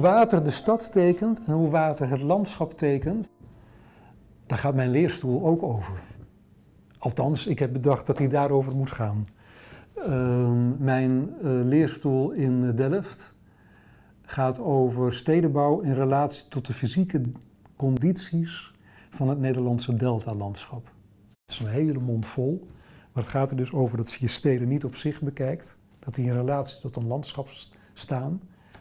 Hoe water de stad tekent en hoe water het landschap tekent, daar gaat mijn leerstoel ook over. Althans, ik heb bedacht dat hij daarover moet gaan. Ehm, mijn uh, leerstoel in Delft gaat over stedenbouw in relatie tot de fysieke condities van het Nederlandse deltalandschap. Het is een hele mond vol, maar het gaat er dus over dat je steden niet op zich bekijkt, dat die in relatie tot een landschap staan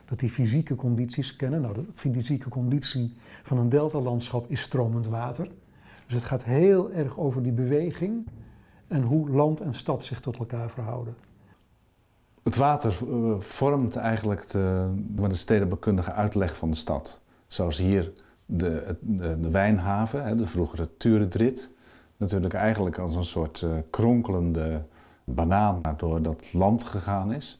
dat die fysieke condities kennen. Nou, de fysieke conditie van een deltalandschap is stromend water. Dus het gaat heel erg over die beweging en hoe land en stad zich tot elkaar verhouden. Het water eh, vormt eigenlijk de, de stedenbekundige uitleg van de stad. Zoals hier de, de, wijnhaven, de vroegere Turendrit, natuurlijk eigenlijk als een soort uh, kronkelende banaan door dat land gegaan is.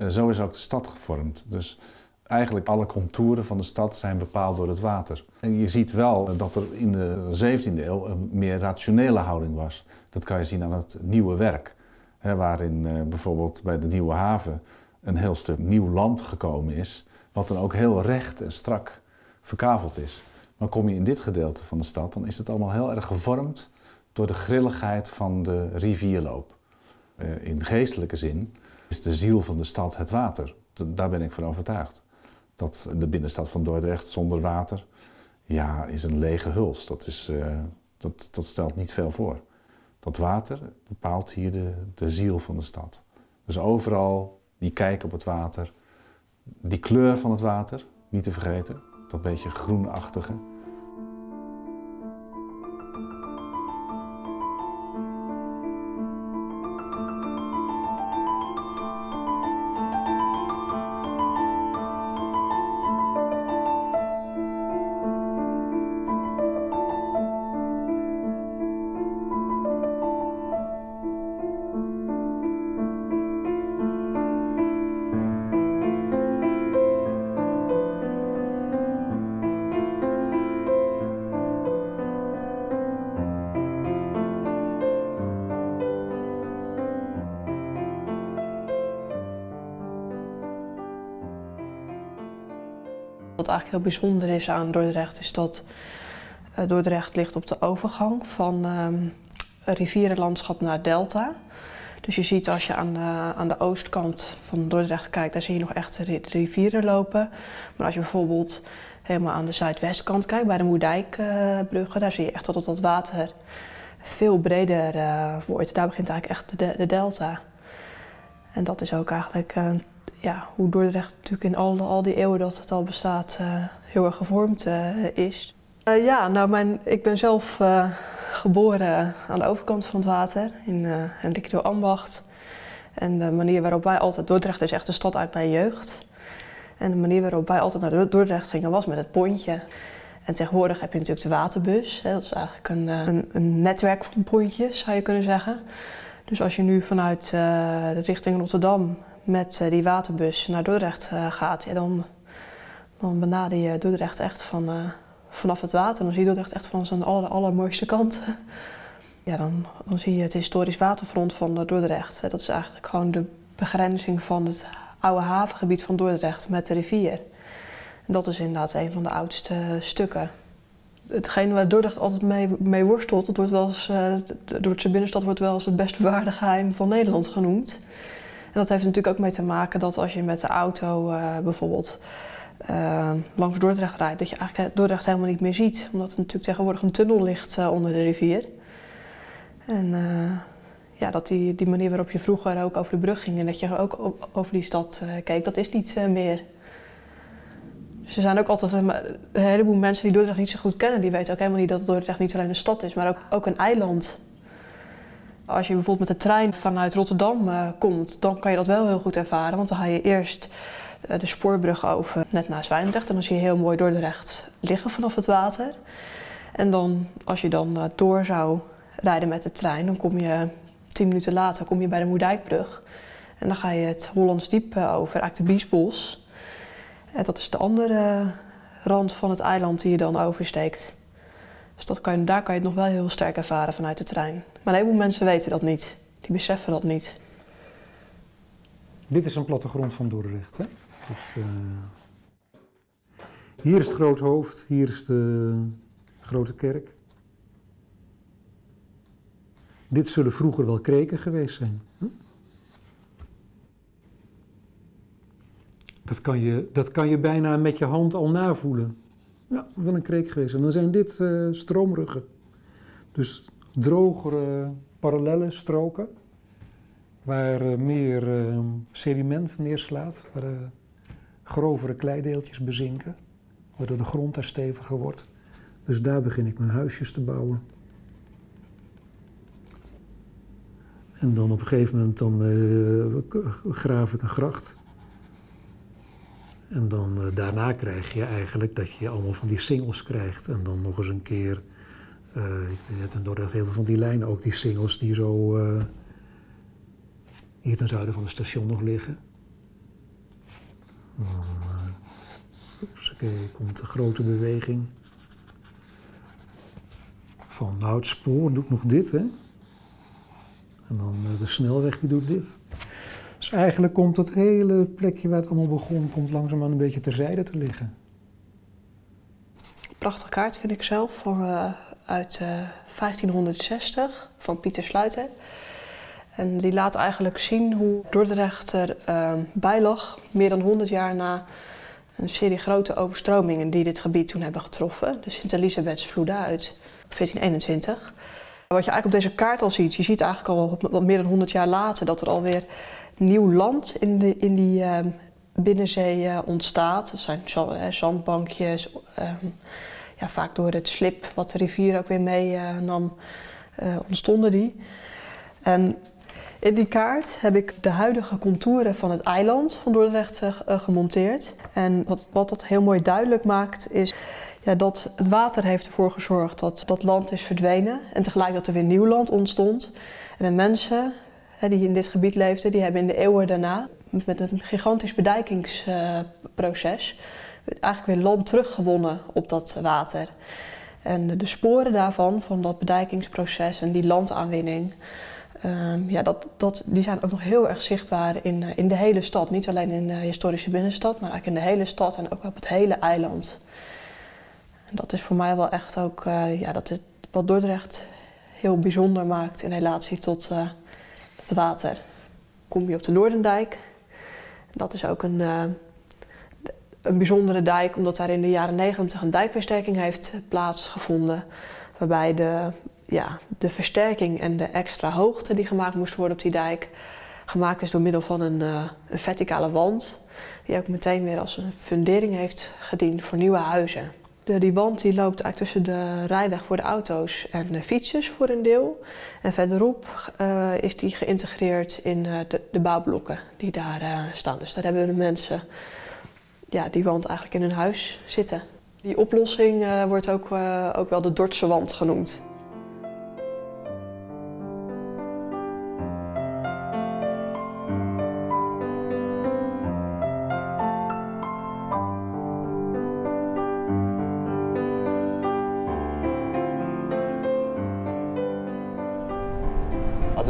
Eh, zo is ook de stad gevormd. Dus eigenlijk alle contouren van de stad zijn bepaald door het water. En je ziet wel dat er in de 17e eeuw een meer rationele houding was. Dat kan je zien aan het nieuwe werk. Waarin uh, bijvoorbeeld bij de Nieuwe Haven een heel stuk nieuw land gekomen is. Wat dan ook heel recht en strak verkaveld is. Maar kom je in dit gedeelte van de stad, dan is het allemaal heel erg gevormd door de grilligheid van de rivierloop. In geestelijke zin is de ziel van de stad het water. Daar ben ik van overtuigd. Dat de binnenstad van Dordrecht zonder water, ja, is een lege huls. Dat, is, uh, dat, dat stelt niet veel voor. Dat water bepaalt hier de, de ziel van de stad. Dus overal die kijk op het water, die kleur van het water, niet te vergeten, dat beetje groenachtige. Eigenlijk heel bijzonder is aan Dordrecht is dat uh, Dordrecht ligt op de overgang van um, rivierenlandschap naar delta. Dus je ziet als je aan de, aan de oostkant van Dordrecht kijkt, daar zie je nog echt de rivieren lopen. Maar als je bijvoorbeeld helemaal aan de zuidwestkant kijkt, bij de Moerdijkbruggen, daar zie je echt dat het water veel breder uh, wordt. Daar begint eigenlijk echt de, de, delta. En dat is ook eigenlijk ja, hoe Dordrecht natuurlijk in al, al die eeuwen dat het al bestaat uh, heel erg gevormd uh, is. Uh, ja, nou mijn, ik ben zelf geboren aan de overkant van het water in uh, Hendrik Ambacht. En de manier waarop wij altijd, Dordrecht is echt de stad uit mijn jeugd. En de manier waarop wij altijd naar Dordrecht gingen was met het pontje. En tegenwoordig heb je natuurlijk de waterbus. Hè, dat is eigenlijk een, een, een netwerk van pontjes, zou je kunnen zeggen. Dus als je nu vanuit de richting Rotterdam met uh, die waterbus naar Dordrecht uh, gaat, ja, dan, dan benader je Dordrecht echt van, uh, vanaf het water. Dan zie je Dordrecht echt van zijn aller, allermooiste kant. ja, dan, dan zie je het historisch waterfront van Dordrecht. Dat is eigenlijk gewoon de begrenzing van het oude havengebied van Dordrecht met de rivier. En dat is inderdaad een van de oudste stukken. hetgeen waar Dordrecht altijd mee, mee worstelt, het wordt wel eens, binnenstad wordt wel eens het best bewaarde geheim van Nederland genoemd. En dat heeft natuurlijk ook mee te maken dat als je met de auto uh, bijvoorbeeld uh, langs Dordrecht rijdt, dat je eigenlijk Dordrecht helemaal niet meer ziet. Omdat er natuurlijk tegenwoordig een tunnel ligt onder de rivier. En ja, dat die, die manier waarop je vroeger ook over de brug ging en dat je ook over die stad keek, dat is niet meer. Dus er zijn ook altijd een heleboel mensen die Dordrecht niet zo goed kennen. Die weten ook helemaal niet dat Dordrecht niet alleen een stad is, maar ook, ook een eiland. Als je bijvoorbeeld met de trein vanuit Rotterdam uh, komt, dan kan je dat wel heel goed ervaren. Want dan ga je eerst uh, de spoorbrug over net naast Zwijndrecht. En dan zie je heel mooi Dordrecht liggen vanaf het water. En dan, als je dan uh, door zou rijden met de trein, dan kom je tien minuten later kom je bij de Moerdijkbrug. En dan ga je het Hollands Diep over, eigenlijk de Biesbos. En dat is de andere rand van het eiland die je dan oversteekt. Dus dat kan, daar kan je het nog wel heel sterk ervaren vanuit de trein. Maar een heleboel mensen weten dat niet. Die beseffen dat niet. Dit is een plattegrond van Dordrecht. Hè? uh... Hier is het grote hoofd, hier is de grote kerk. Dit zullen vroeger wel kreken geweest zijn. Dat kan, je, dat kan je bijna met je hand al navoelen. Ja, wel een kreek geweest. En dan zijn dit uh, stroomruggen. Dus drogere parallelle stroken. Waar uh, meer uh, sediment neerslaat. Waar grovere kleideeltjes bezinken. Waardoor de grond daar steviger wordt. Dus daar begin ik mijn huisjes te bouwen. En dan op een gegeven moment dan, graaf ik een gracht. En dan uh, daarna krijg je eigenlijk dat je allemaal van die singles krijgt. En dan nog eens een keer, uh, je hebt in Dordrecht heel veel van die lijnen, ook die singles die zo uh, hier ten zuiden van het station nog liggen. Dan uh, komt de grote beweging van nou het spoor doet nog dit hè. En dan de snelweg die doet dit. Dus eigenlijk komt dat hele plekje waar het allemaal begon, komt langzaamaan een beetje terzijde te liggen. Prachtige kaart vind ik zelf, van, uit uh, 1560 van Pieter Sluiter. En die laat eigenlijk zien hoe Dordrecht erbij bij lag, meer dan 100 jaar na een serie grote overstromingen die dit gebied toen hebben getroffen. De Sint-Elisabethsvloeden uit 1421. Wat je eigenlijk op deze kaart al ziet, je ziet eigenlijk al wat meer dan 100 jaar later dat er alweer nieuw land in, de, in die uh, binnenzee ontstaat. Dat zijn zandbankjes, um, ja, vaak door het slip wat de rivier ook weer meenam, uh, ontstonden die. En in die kaart heb ik de huidige contouren van het eiland van Dordrecht gemonteerd. En wat, wat dat heel mooi duidelijk maakt is ja, dat het water heeft ervoor gezorgd dat dat land is verdwenen en tegelijk dat er weer nieuw land ontstond. En de mensen die in dit gebied leefden, die hebben in de eeuwen daarna met een gigantisch bedijkingsproces eigenlijk weer land teruggewonnen op dat water. En de sporen daarvan, van dat bedijkingsproces en die landaanwinning, um, ja, dat, dat, die zijn ook nog heel erg zichtbaar in, in de hele stad. Niet alleen in de historische binnenstad, maar eigenlijk in de hele stad en ook op het hele eiland. En dat is voor mij wel echt ook uh, ja, dat is wat Dordrecht heel bijzonder maakt in relatie tot het water. Kom je op de Noordendijk. Dat is ook een, een bijzondere dijk, omdat daar in de jaren negentig een dijkversterking heeft plaatsgevonden. Waarbij de, ja, de versterking en de extra hoogte die gemaakt moest worden op die dijk, gemaakt is door middel van een, uh, een verticale wand. Die ook meteen weer als een fundering heeft gediend voor nieuwe huizen. De, die wand die loopt eigenlijk tussen de rijweg voor de auto's en de fietsers voor een deel. En verderop uh, is die geïntegreerd in uh, de, bouwblokken die daar staan. Dus daar hebben de mensen ja, die wand eigenlijk in hun huis zitten. Die oplossing wordt ook, ook wel de Dordtse wand genoemd.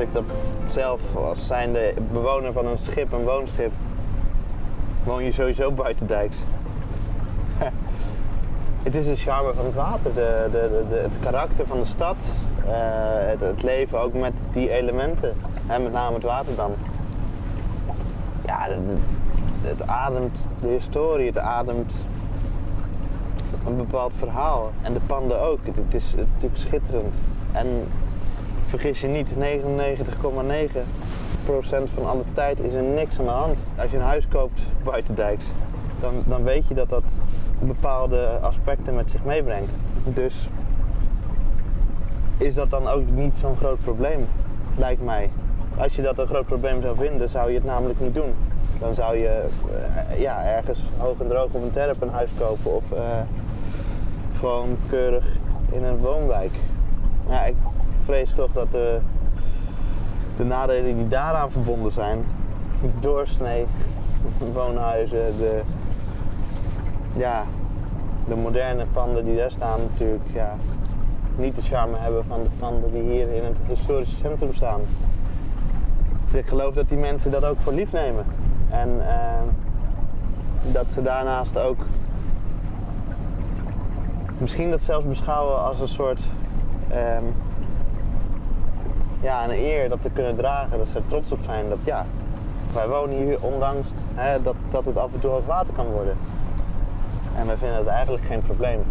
ik dat zelf als zijnde bewoner van een schip, een woonschip, woon je sowieso buitendijks. Het is de charme van het water, de, de, de, het karakter van de stad, uh, het, het, leven ook met die elementen, en met name het water dan. Ja, het, het ademt de historie, het ademt een bepaald verhaal. En de panden ook. Het, het is natuurlijk schitterend. En vergis je niet, 99,9% van alle tijd is er niks aan de hand. Als je een huis koopt buitendijks, dan, dan weet je dat dat bepaalde aspecten met zich meebrengt. Dus is dat dan ook niet zo'n groot probleem, lijkt mij. Als je dat een groot probleem zou vinden, zou je het namelijk niet doen. Dan zou je uh, ja, ergens hoog en droog op een terp een huis kopen of uh, gewoon keurig in een woonwijk. Ja, ik vrees toch dat de, de nadelen die daaraan verbonden zijn, doorsnee woonhuizen, de, ja, de moderne panden die daar staan natuurlijk ja, niet de charme hebben van de panden die hier in het historische centrum staan. Dus ik geloof dat die mensen dat ook voor lief nemen. En uh, dat ze daarnaast ook misschien dat zelfs beschouwen als een soort um, ja, een eer dat te kunnen dragen. Dat ze er trots op zijn dat ja, wij wonen hier ondanks hè, dat, dat het af en toe hoog water kan worden. En wij vinden het eigenlijk geen probleem.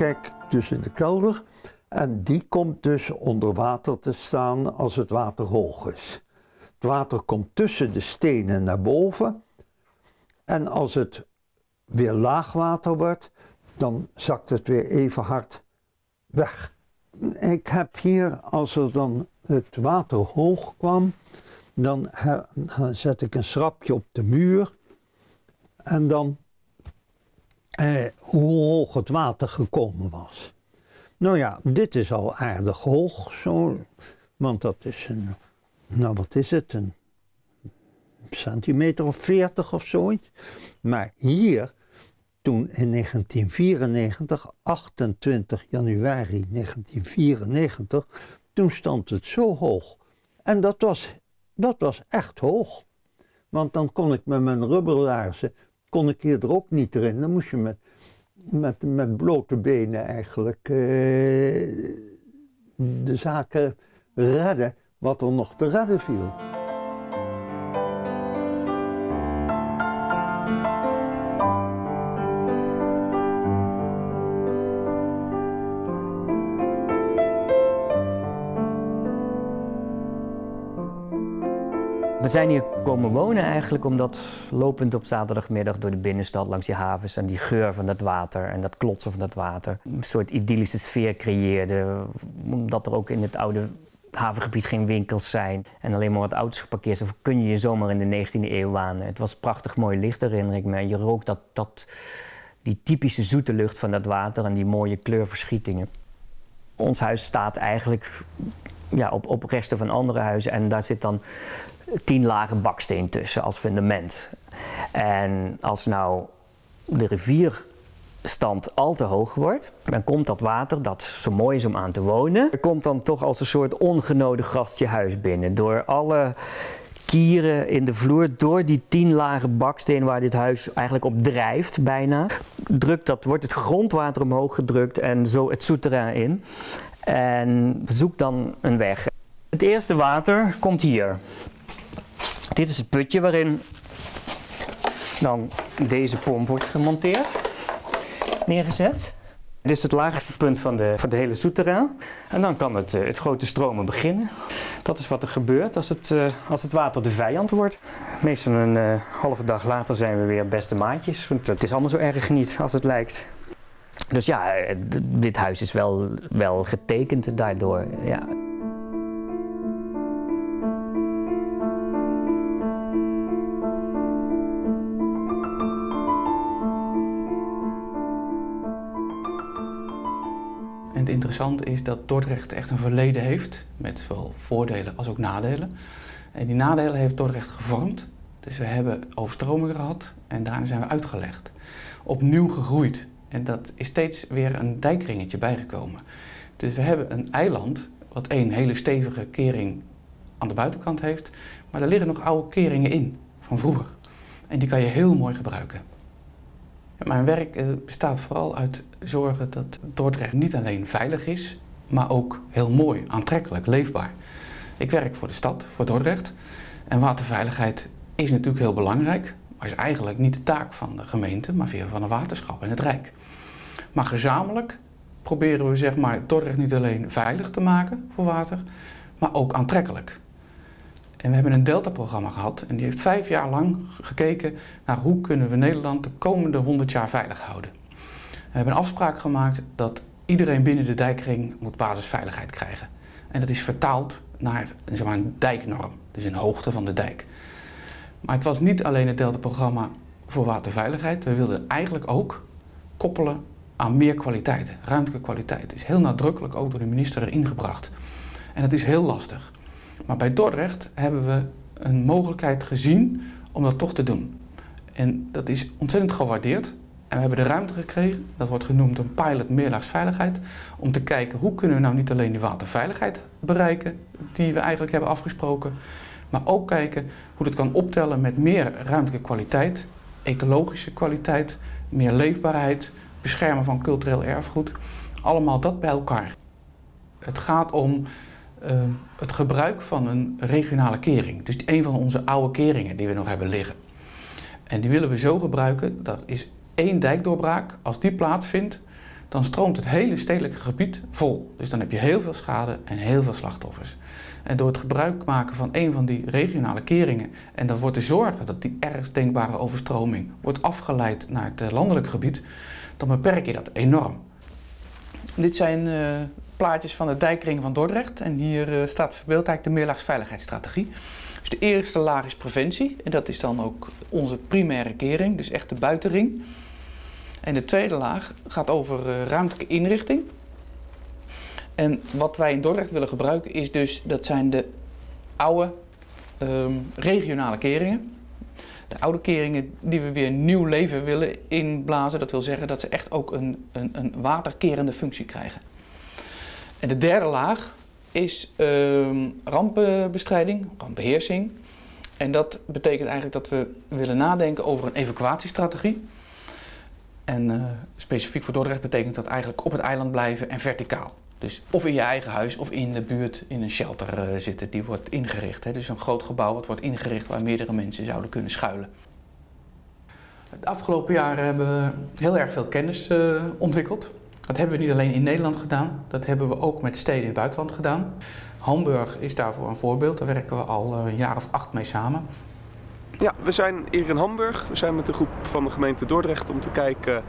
Kijk dus in de kelder en die komt dus onder water te staan als het water hoog is. Het water komt tussen de stenen naar boven en als het weer laagwater wordt, dan zakt het weer even hard weg. Ik heb hier, als er dan het water hoog kwam, dan zet ik een schrapje op de muur en dan eh, hoe hoog het water gekomen was. Nou ja, dit is al aardig hoog, zo, want dat is een, nou wat is het, een centimeter of 40 of zoiets. Maar hier, toen in 1994, 28 januari 1994, toen stond het zo hoog. En dat was, dat was echt hoog. Want dan kon ik met mijn rubberlaarzen kon ik er ook niet erin. Dan moest je met, met, met blote benen eigenlijk uh, de zaken redden wat er nog te redden viel. We zijn hier komen wonen eigenlijk omdat lopend op zaterdagmiddag door de binnenstad langs die havens en die geur van dat water en dat klotsen van dat water een soort idyllische sfeer creëerde. Omdat er ook in het oude havengebied geen winkels zijn en alleen maar wat auto's geparkeerd zijn, kun je je zomaar in de 19e eeuw wanen. Het was prachtig mooi licht, herinner ik me. Je rook dat, dat, die typische zoete lucht van dat water en die mooie kleurverschietingen. Ons huis staat eigenlijk ja, op, op resten van andere huizen en daar zit dan tien lagen baksteen tussen als fundament. En als nou de rivierstand al te hoog wordt, dan komt dat water, dat zo mooi is om aan te wonen, komt dan toch als een soort ongenode gast je huis binnen. Door alle kieren in de vloer, door die tien lagen baksteen waar dit huis eigenlijk op drijft bijna, drukt dat, wordt het grondwater omhoog gedrukt en zo het souterrain in. En zoekt dan een weg. Het eerste water komt hier. Dit is het putje waarin dan deze pomp wordt gemonteerd, neergezet. Dit is het laagste punt van de, van de hele souterrain. En dan kan het, eh, het grote stromen beginnen. Dat is wat er gebeurt als het, eh, als het water de vijand wordt. Meestal een uh, halve dag later zijn we weer beste maatjes. Want het is allemaal zo erg niet als het lijkt. Dus ja, dit huis is wel, wel getekend daardoor. Ja. Interessante is dat Dordrecht echt een verleden heeft met zowel voordelen als ook nadelen. En die nadelen heeft Dordrecht gevormd Dus we hebben overstromingen gehad en daarna zijn we uitgelegd. Opnieuw gegroeid. En dat is steeds weer een dijkringetje bijgekomen. Dus we hebben een eiland wat één hele stevige kering aan de buitenkant heeft. Maar er liggen nog oude keringen in van vroeger. En die kan je heel mooi gebruiken. Mijn werk eh, bestaat vooral uit zorgen dat Dordrecht niet alleen veilig is, maar ook heel mooi, aantrekkelijk, leefbaar. Ik werk voor de stad, voor Dordrecht. En waterveiligheid is natuurlijk heel belangrijk, maar is eigenlijk niet de taak van de gemeente, maar weer van een waterschap en het Rijk. Maar gezamenlijk proberen we zeg maar, Dordrecht niet alleen veilig te maken voor water, maar ook aantrekkelijk. En we hebben een Delta-programma gehad en die heeft vijf jaar lang gekeken naar hoe kunnen we Nederland de komende 100 jaar veilig houden. We hebben een afspraak gemaakt dat iedereen binnen de dijkring moet basisveiligheid krijgen. En dat is vertaald naar zeg maar, een dijknorm, dus een hoogte van de dijk. Maar het was niet alleen het Delta-programma voor waterveiligheid. We wilden eigenlijk ook koppelen aan meer kwaliteit, ruimtelijke kwaliteit. Het is heel nadrukkelijk ook door de minister erin gebracht. En dat is heel lastig. Maar bij Dordrecht hebben we een mogelijkheid gezien om dat toch te doen. En dat is ontzettend gewaardeerd. En we hebben de ruimte gekregen, dat wordt genoemd een pilot meerlaagsveiligheid, om te kijken hoe kunnen we nou niet alleen die waterveiligheid bereiken die we eigenlijk hebben afgesproken, maar ook kijken hoe dat kan optellen met meer ruimtelijke kwaliteit, ecologische kwaliteit, meer leefbaarheid, beschermen van cultureel erfgoed. Allemaal dat bij elkaar. Het gaat om het gebruik van een regionale kering. Dus een van onze oude keringen die we nog hebben liggen. En die willen we zo gebruiken, dat is één dijkdoorbraak. Als die plaatsvindt, dan stroomt het hele stedelijke gebied vol. Dus dan heb je heel veel schade en heel veel slachtoffers. En door het gebruik maken van een van die regionale keringen en ervoor te zorgen dat die ergens denkbare overstroming wordt afgeleid naar het landelijk gebied, dan beperk je dat enorm. Dit zijn uh, plaatjes van de dijkring van Dordrecht en hier uh, staat verbeeld eigenlijk de meerlaagsveiligheidsstrategie. Dus de eerste laag is preventie en dat is dan ook onze primaire kering, dus echt de buitenring. En de tweede laag gaat over uh, ruimtelijke inrichting. En wat wij in Dordrecht willen gebruiken is dus, dat zijn de oude um, regionale keringen. De oude keringen die we weer nieuw leven willen inblazen. Dat wil zeggen dat ze echt ook een, een, een waterkerende functie krijgen. En de derde laag is um, rampenbestrijding, rampbeheersing. En dat betekent eigenlijk dat we willen nadenken over een evacuatiestrategie. En uh, specifiek voor Dordrecht betekent dat eigenlijk op het eiland blijven en verticaal. Dus of in je eigen huis of in de buurt in een shelter uh, zitten. Die wordt ingericht. Hè. Dus een groot gebouw wat wordt ingericht waar meerdere mensen zouden kunnen schuilen. Het afgelopen jaar hebben we heel erg veel kennis uh, ontwikkeld. Dat hebben we niet alleen in Nederland gedaan, dat hebben we ook met steden in het buitenland gedaan. Hamburg is daarvoor een voorbeeld, daar werken we al een jaar of acht mee samen. Ja, we zijn hier in Hamburg. We zijn met een groep van de gemeente Dordrecht om te kijken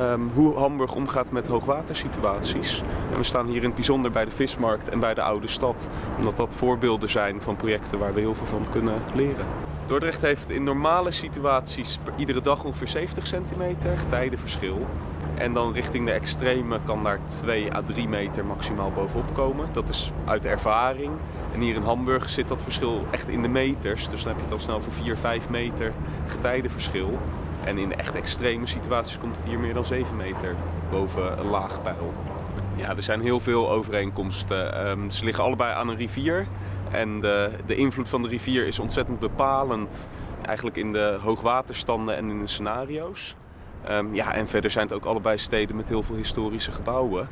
um, hoe Hamburg omgaat met hoogwatersituaties. En we staan hier in het bijzonder bij de vismarkt en bij de oude stad, omdat dat voorbeelden zijn van projecten waar we heel veel van kunnen leren. Dordrecht heeft in normale situaties iedere dag ongeveer 70 centimeter getijdenverschil. En dan richting de extreme kan daar 2 à 3 meter maximaal bovenop komen. Dat is uit ervaring. En hier in Hamburg zit dat verschil echt in de meters. Dus dan heb je het al snel voor 4, 5 meter getijdenverschil. En in de echt extreme situaties komt het hier meer dan 7 meter boven een laag pijl. Ja, er zijn heel veel overeenkomsten. Um, ze liggen allebei aan een rivier. En de, de invloed van de rivier is ontzettend bepalend eigenlijk in de hoogwaterstanden en in de scenario's. Um, ja, en verder zijn het ook allebei steden met heel veel historische gebouwen.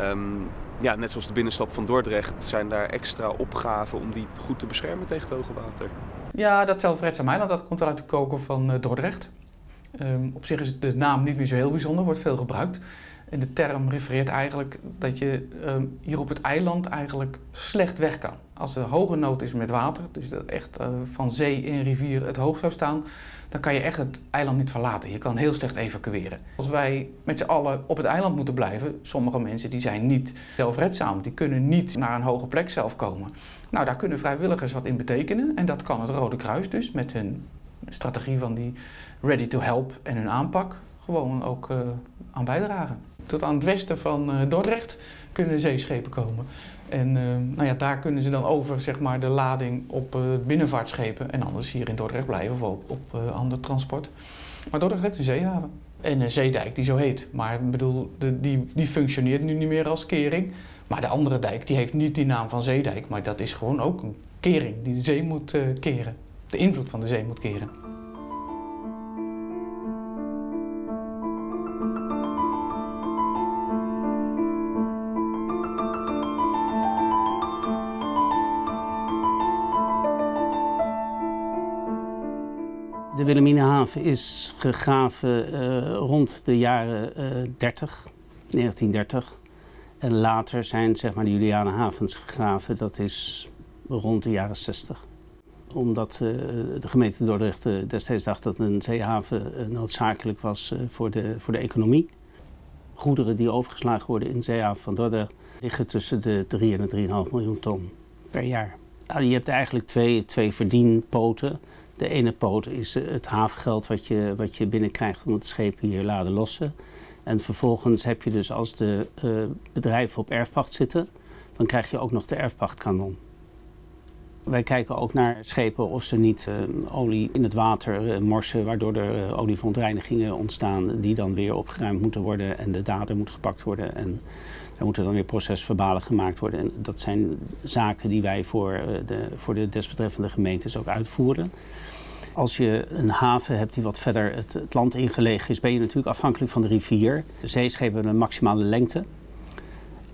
Um, ja, net zoals de binnenstad van Dordrecht zijn daar extra opgaven om die goed te beschermen tegen het hoge water. Ja, dat Zelfredzaam Eiland, dat komt wel uit de koker van uh, Dordrecht. Um, op zich is de naam niet meer zo heel bijzonder, wordt veel gebruikt. En de term refereert eigenlijk dat je um, hier op het eiland eigenlijk slecht weg kan. Als er hoge nood is met water, dus dat echt uh, van zee in rivier het hoog zou staan, dan kan je echt het eiland niet verlaten. Je kan heel slecht evacueren. Als wij met z'n allen op het eiland moeten blijven, sommige mensen die zijn niet zelfredzaam, die kunnen niet naar een hoge plek zelf komen. Nou, daar kunnen vrijwilligers wat in betekenen en dat kan het Rode Kruis dus met hun strategie van die ready to help en hun aanpak gewoon ook uh, aan bijdragen. Tot aan het westen van uh, Dordrecht kunnen zeeschepen komen. En eh, nou ja, daar kunnen ze dan over zeg maar, de lading op uh, binnenvaartschepen en anders hier in Dordrecht blijven of op, op ander transport. Maar Dordrecht heeft een zeehaven en een zeedijk die zo heet. Maar ik bedoel, de, die, die functioneert nu niet meer als kering. Maar de andere dijk die heeft niet die naam van zeedijk, maar dat is gewoon ook een kering die de zee moet keren. De invloed van de zee moet keren. Wilhelminahaven is gegraven uh, rond de jaren uh, 30, 1930. En later zijn zeg maar, de Julianenhavens gegraven, dat is rond de jaren 60. Omdat uh, de gemeente Dordrecht destijds dacht dat een zeehaven noodzakelijk was voor, de, voor de economie. Goederen die overgeslagen worden in de zeehaven van Dordrecht liggen tussen de 3 en de 3,5 miljoen ton per jaar. Nou, je hebt eigenlijk twee, twee verdienpoten. De ene poot is het havengeld wat je, wat je binnenkrijgt omdat de schepen hier laden lossen. En vervolgens heb je dus als de uh, bedrijven op erfpacht zitten, dan krijg je ook nog de erfpachtkanon. Wij kijken ook naar schepen of ze niet uh, olie in het water uh, morsen, waardoor er olieverontreinigingen ontstaan die dan weer opgeruimd moeten worden en de dader moet gepakt worden. En daar moeten dan weer procesverbalen gemaakt worden. En dat zijn zaken die wij voor, de, voor de desbetreffende gemeentes ook uitvoeren. Als je een haven hebt die wat verder het, het, land ingelegen is, ben je natuurlijk afhankelijk van de rivier. De zeeschepen hebben een maximale lengte.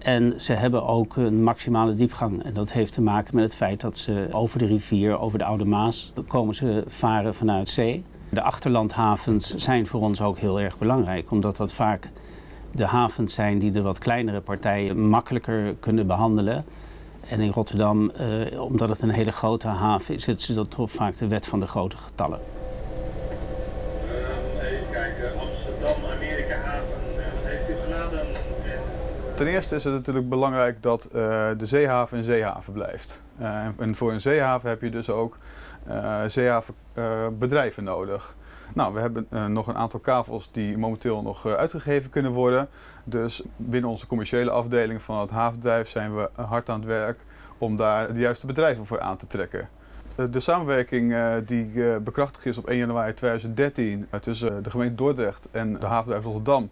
En ze hebben ook een maximale diepgang. En dat heeft te maken met het feit dat ze over de rivier, over de Oude Maas, komen ze varen vanuit zee. De achterlandhavens zijn voor ons ook heel erg belangrijk, omdat dat vaak de havens zijn die de wat kleinere partijen makkelijker kunnen behandelen. En in Rotterdam, uh, omdat het een hele grote haven is, is dat toch vaak de wet van de grote getallen. Uh, even kijken, Amsterdam, Amerika haven. Wat heeft u geladen? Ten eerste is het natuurlijk belangrijk dat uh, de zeehaven een zeehaven blijft. En, en, voor een zeehaven heb je dus ook zeehavenbedrijven nodig. Nou, we hebben nog een aantal kavels die momenteel nog uitgegeven kunnen worden. Dus binnen onze commerciële afdeling van het havenbedrijf zijn we hard aan het werk om daar de juiste bedrijven voor aan te trekken. De samenwerking die bekrachtigd is op 1 januari 2013 tussen de gemeente Dordrecht en de havenbedrijf Rotterdam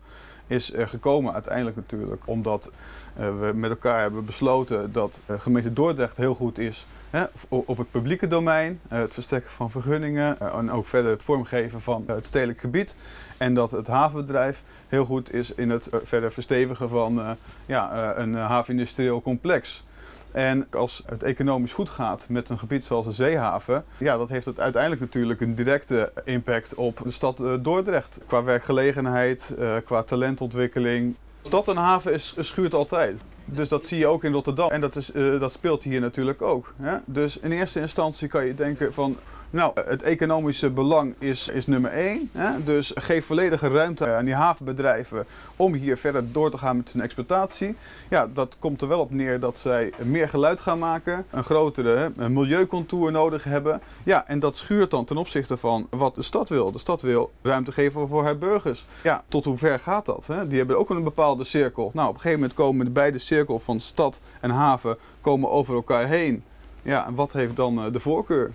is gekomen uiteindelijk natuurlijk omdat we met elkaar hebben besloten dat de gemeente Dordrecht heel goed is hè, op het publieke domein, het verstrekken van vergunningen en ook verder het vormgeven van het stedelijk gebied. En dat het havenbedrijf heel goed is in het verder verstevigen van ja, een havenindustrieel complex. En als het economisch goed gaat met een gebied zoals een zeehaven, ja, dat heeft het uiteindelijk natuurlijk een directe impact op de stad Dordrecht. Qua werkgelegenheid, qua talentontwikkeling. Stad en haven is, schuurt altijd. Dus dat zie je ook in Rotterdam. En dat, is, uh, dat speelt hier natuurlijk ook. Hè? Dus in eerste instantie kan je denken van... Nou, het economische belang is, is nummer één. Hè? Dus geef volledige ruimte aan die havenbedrijven om hier verder door te gaan met hun exploitatie. Ja, dat komt er wel op neer dat zij meer geluid gaan maken, een grotere een milieucontour nodig hebben. Ja, en dat schuurt dan ten opzichte van wat de stad wil. De stad wil ruimte geven voor haar burgers. Ja, tot hoe ver gaat dat? Hè? Die hebben ook een bepaalde cirkel. Nou, op een gegeven moment komen de beide cirkel van stad en haven komen over elkaar heen. Ja, en wat heeft dan de voorkeur?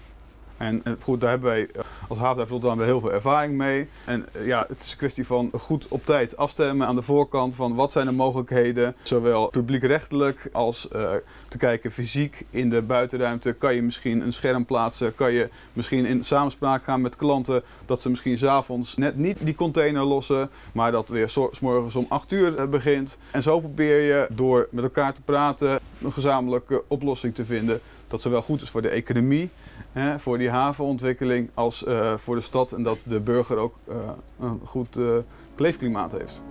En, en, goed, daar hebben wij als havenbedrijf Rotterdam heel veel ervaring mee. En ja, het is een kwestie van goed op tijd afstemmen aan de voorkant van wat zijn de mogelijkheden. Zowel publiekrechtelijk als te kijken fysiek in de buitenruimte. Kan je misschien een scherm plaatsen? Kan je misschien in samenspraak gaan met klanten dat ze misschien s'avonds net niet die container lossen, maar dat weer s morgens om 8 uur begint. En zo probeer je door met elkaar te praten een gezamenlijke oplossing te vinden dat zowel goed is voor de economie, hè, voor die havenontwikkeling, als uh, voor de stad en dat de burger ook uh, een goed uh, heeft.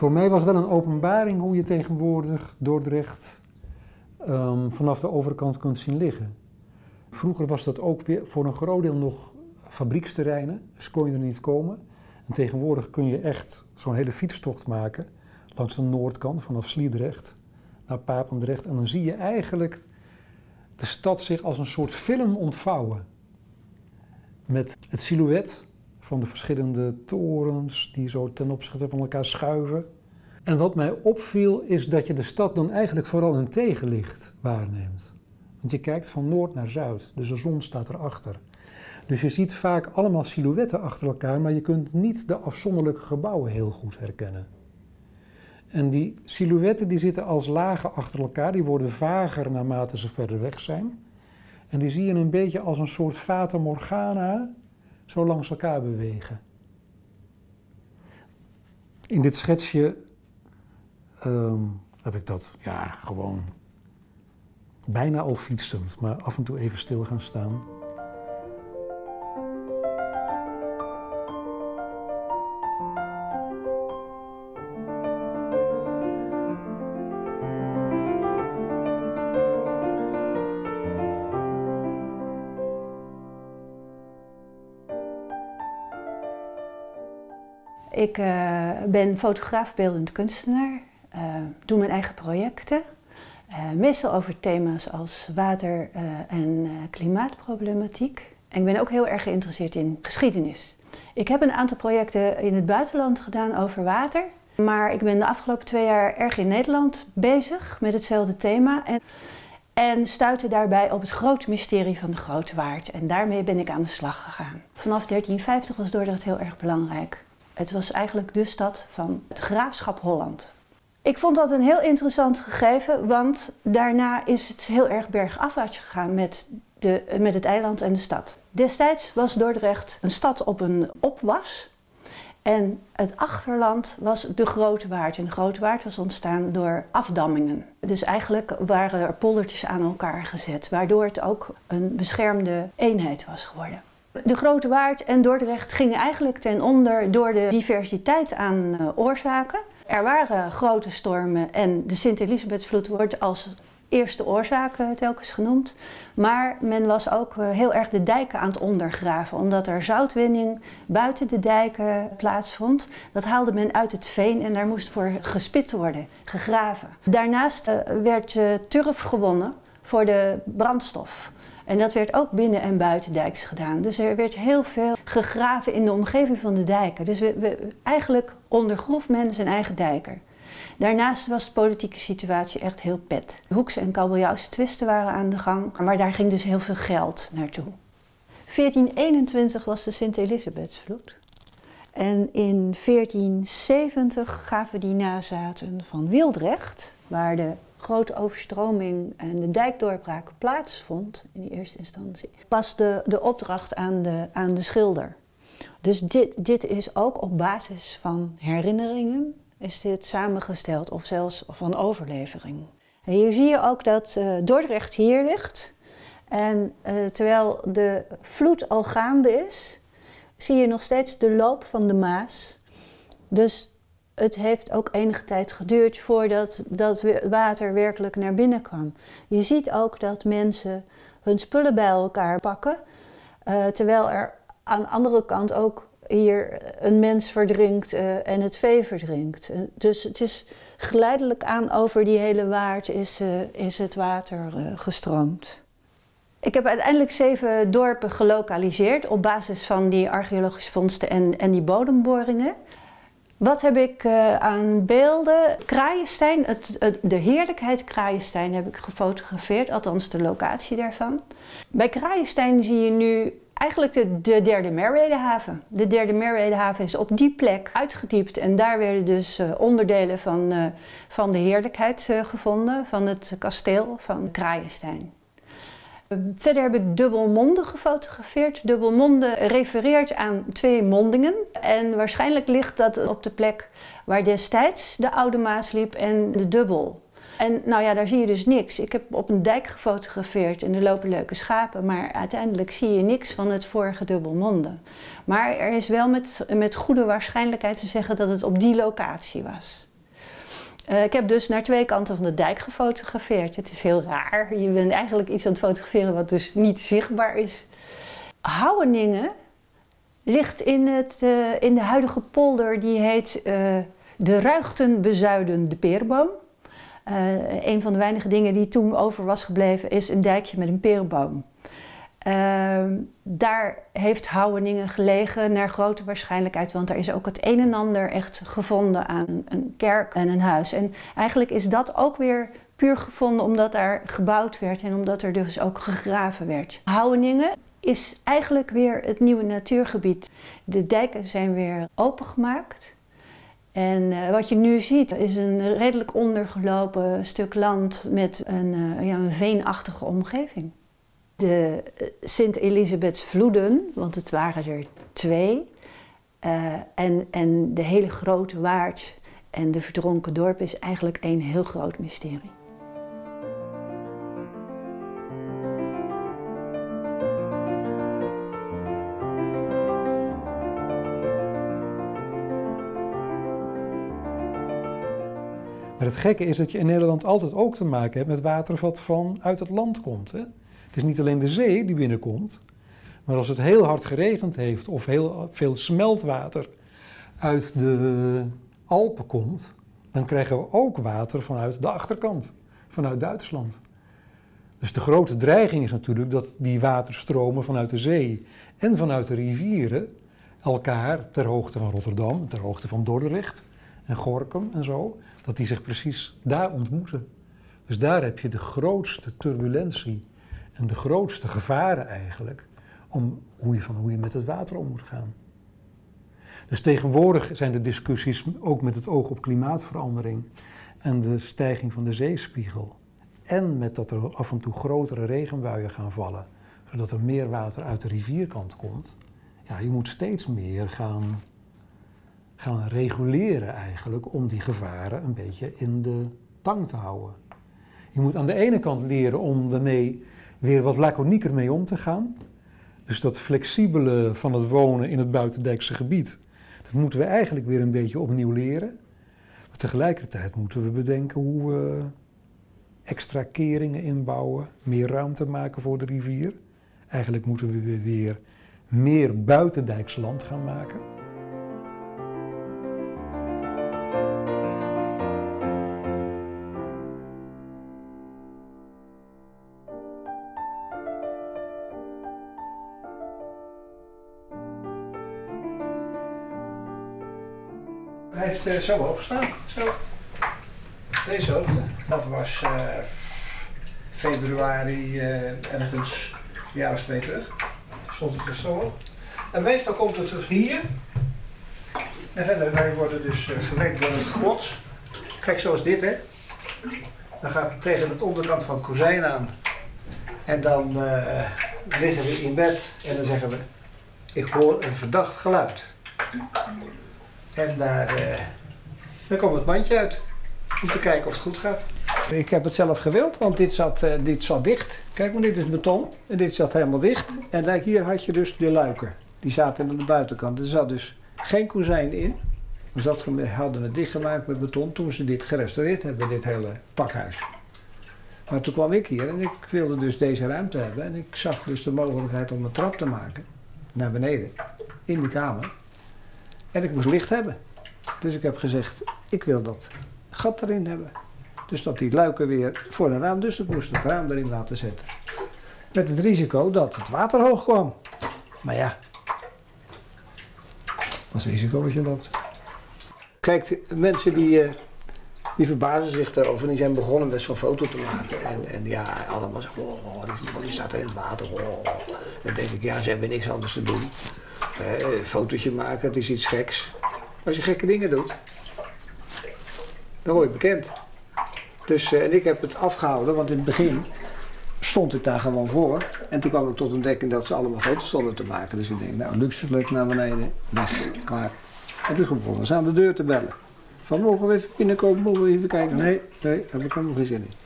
Voor mij was wel een openbaring hoe je tegenwoordig Dordrecht ehm, vanaf de overkant kunt zien liggen. Vroeger was dat ook weer voor een groot deel nog fabrieksterreinen, dus kon je er niet komen. En tegenwoordig kun je echt zo'n hele fietstocht maken langs de noordkant vanaf Sliedrecht naar Papendrecht. En dan zie je eigenlijk de stad zich als een soort film ontvouwen. Met het silhouet van de verschillende torens die zo ten opzichte van elkaar schuiven. En wat mij opviel is dat je de stad dan eigenlijk vooral in tegenlicht waarneemt. Want je kijkt van noord naar zuid, dus de zon staat erachter. Dus je ziet vaak allemaal silhouetten achter elkaar, maar je kunt niet de afzonderlijke gebouwen heel goed herkennen. En die silhouetten die zitten als lagen achter elkaar, die worden vager naarmate ze verder weg zijn. En die zie je een beetje als een soort fata morgana zo langs elkaar bewegen. In dit schetsje ehm, heb ik dat ja, gewoon bijna al fietsend, maar af en toe even stil gaan staan. Ik uh, ben fotograaf, beeldend kunstenaar, uh, doe mijn eigen projecten. Uh, meestal over thema's als water- en klimaatproblematiek. En ik ben ook heel erg geïnteresseerd in geschiedenis. Ik heb een aantal projecten in het buitenland gedaan over water. Maar ik ben de afgelopen twee jaar erg in Nederland bezig met hetzelfde thema. En, en stuitte daarbij op het grote mysterie van de Grote Waard. En daarmee ben ik aan de slag gegaan. Vanaf 1350 was Dordrecht heel erg belangrijk. Het was eigenlijk de stad van het graafschap Holland. Ik vond dat een heel interessant gegeven, want daarna is het heel erg bergafwaarts gegaan met, de, met het eiland en de stad. Destijds was Dordrecht een stad op een opwas. En het achterland was de Grote Waard. En de Grote Waard was ontstaan door afdammingen. Dus eigenlijk waren er poldertjes aan elkaar gezet, waardoor het ook een beschermde eenheid was geworden. De Grote Waard en Dordrecht gingen eigenlijk ten onder door de diversiteit aan uh, oorzaken. Er waren grote stormen en de Sint-Elisabethsvloed wordt als eerste oorzaak uh, telkens genoemd. Maar men was ook uh, heel erg de dijken aan het ondergraven, omdat er zoutwinning buiten de dijken plaatsvond. Dat haalde men uit het veen en daar moest voor gespit worden, gegraven. Daarnaast werd turf gewonnen voor de brandstof. En dat werd ook binnen- en buitendijks gedaan. Dus er werd heel veel gegraven in de omgeving van de dijken. Dus we, eigenlijk ondergroef men zijn eigen dijker. Daarnaast was de politieke situatie echt heel pet. Hoekse en kabeljauwse twisten waren aan de gang, maar daar ging dus heel veel geld naartoe. 1421 was de Sint-Elisabethsvloed. En in 1470 gaven die nazaten van Wildrecht, waar de grote overstroming en de dijkdoorbraak plaatsvond, in die eerste instantie, pas de, de opdracht aan de, aan de schilder. Dus dit, dit is ook op basis van herinneringen is dit samengesteld, of zelfs van overlevering. En hier zie je ook dat uh, Dordrecht hier ligt. En uh, terwijl de vloed al gaande is, zie je nog steeds de loop van de Maas. Dus het heeft ook enige tijd geduurd voordat dat water werkelijk naar binnen kwam. Je ziet ook dat mensen hun spullen bij elkaar pakken, uh, terwijl er aan de andere kant ook hier een mens verdrinkt uh, en het vee verdrinkt. Uh, dus het is geleidelijk aan over die hele waard is, is het water gestroomd. Ik heb uiteindelijk zeven dorpen gelokaliseerd op basis van die archeologische vondsten en, en die bodemboringen. Wat heb ik uh, aan beelden? Kraaienstein, het, de heerlijkheid Kraaienstein heb ik gefotografeerd, althans de locatie daarvan. Bij Kraaienstein zie je nu eigenlijk de, de derde Merwedehaven. De derde Merwedehaven is op die plek uitgediept en daar werden dus uh, onderdelen van, uh, van de heerlijkheid gevonden, van het kasteel van Kraaienstein. Verder heb ik dubbelmonden gefotografeerd. Dubbelmonden refereert aan twee mondingen. En waarschijnlijk ligt dat op de plek waar destijds de Oude Maas liep en de dubbel. En nou ja, daar zie je dus niks. Ik heb op een dijk gefotografeerd en er lopen leuke schapen, maar uiteindelijk zie je niks van het vorige dubbelmonden. Maar er is wel met, met goede waarschijnlijkheid te zeggen dat het op die locatie was. Uh, ik heb dus naar twee kanten van de dijk gefotografeerd. Het is heel raar. Je bent eigenlijk iets aan het fotograferen wat dus niet zichtbaar is. Houweningen ligt in, het, uh, in de huidige polder, die heet uh, de Ruigtenbezuiden de Peerboom. Een van de weinige dingen die toen over was gebleven is een dijkje met een peerboom. Ehm, daar heeft Houweningen gelegen naar grote waarschijnlijkheid, want er is ook het een en ander echt gevonden aan een kerk en een huis. En eigenlijk is dat ook weer puur gevonden omdat daar gebouwd werd en omdat er dus ook gegraven werd. Houweningen is eigenlijk weer het nieuwe natuurgebied. De dijken zijn weer opengemaakt. En uh, wat je nu ziet is een redelijk ondergelopen stuk land met een, uh, ja, een veenachtige omgeving. De uh, Sint-Elisabethsvloeden, want het waren er twee, en, en de hele grote waard en de verdronken dorp is eigenlijk één heel groot mysterie. Maar het gekke is dat je in Nederland altijd ook te maken hebt met water wat van uit het land komt. Hè? Het is niet alleen de zee die binnenkomt, maar als het heel hard geregend heeft of heel veel smeltwater uit de Alpen komt, dan krijgen we ook water vanuit de achterkant, vanuit Duitsland. Dus de grote dreiging is natuurlijk dat die waterstromen vanuit de zee en vanuit de rivieren elkaar ter hoogte van Rotterdam, ter hoogte van Dordrecht en Gorkum en zo, dat die zich precies daar ontmoeten. Dus daar heb je de grootste turbulentie en de grootste gevaren eigenlijk om hoe je, van hoe je met het water om moet gaan. Dus tegenwoordig zijn de discussies ook met het oog op klimaatverandering en de stijging van de zeespiegel. En met dat er af en toe grotere regenbuien gaan vallen, zodat er meer water uit de rivierkant komt. Ja, je moet steeds meer gaan gaan reguleren eigenlijk om die gevaren een beetje in de tang te houden. Je moet aan de ene kant leren om daarmee weer wat laconieker mee om te gaan. Dus dat flexibele van het wonen in het buitendijkse gebied, dat moeten we eigenlijk weer een beetje opnieuw leren. Maar tegelijkertijd moeten we bedenken hoe we extra keringen inbouwen, meer ruimte maken voor de rivier. Eigenlijk moeten we weer meer buitendijks land gaan maken. Uh, zo hoog gestaan. Zo. Deze hoogte. Dat was uh, februari uh, ergens een jaar of twee terug. Stond het zo op. En meestal komt het dus hier. En verder, wij worden dus gewekt door het geklots. Kijk, zoals dit hè. Dan gaat het tegen de onderkant van het kozijn aan. En dan liggen we in bed en dan zeggen we, ik hoor een verdacht geluid. En daar, uh, daar komt het mandje uit. Om te kijken of het goed gaat. Ik heb het zelf gewild, want dit zat, uh, dit zat dicht. Kijk maar, dit is beton. En dit zat helemaal dicht. En hier had je dus de luiken. Die zaten aan de buitenkant. Er zat dus geen kozijn in. Dat hadden we dichtgemaakt met beton toen ze dit gerestaureerd hebben, dit hele pakhuis. Maar toen kwam ik hier en ik wilde dus deze ruimte hebben. En ik zag dus de mogelijkheid om een trap te maken naar beneden, in de kamer. En ik moest licht hebben. Dus ik heb gezegd, ik wil dat gat erin hebben. Dus dat die luiken weer voor een raam, dus ik moest het raam erin laten zetten. Met het risico dat het water hoog kwam. Maar ja, is het risico wat je loopt. Kijk, mensen die, uh, die verbazen zich erover. Die zijn begonnen met zo'n foto te maken. En, en ja, allemaal zo, oh, die, die staat er in het water. Oh. Dan denk ik, ja, ze hebben niks anders te doen. Een fotootje maken, het is iets geks. Als je gekke dingen doet, dan word je bekend. Dus, uh, en ik heb het afgehouden, want in het begin stond ik daar gewoon voor. En toen kwam ik tot ontdekking dat ze allemaal foto's stonden te maken. Dus ik denk, nou, luxe leuk naar beneden, weg, klaar. En toen begonnen ze aan de deur te bellen. Van, mogen we even binnenkomen, mogen we even kijken? Nee, nee, daar heb ik helemaal geen zin in.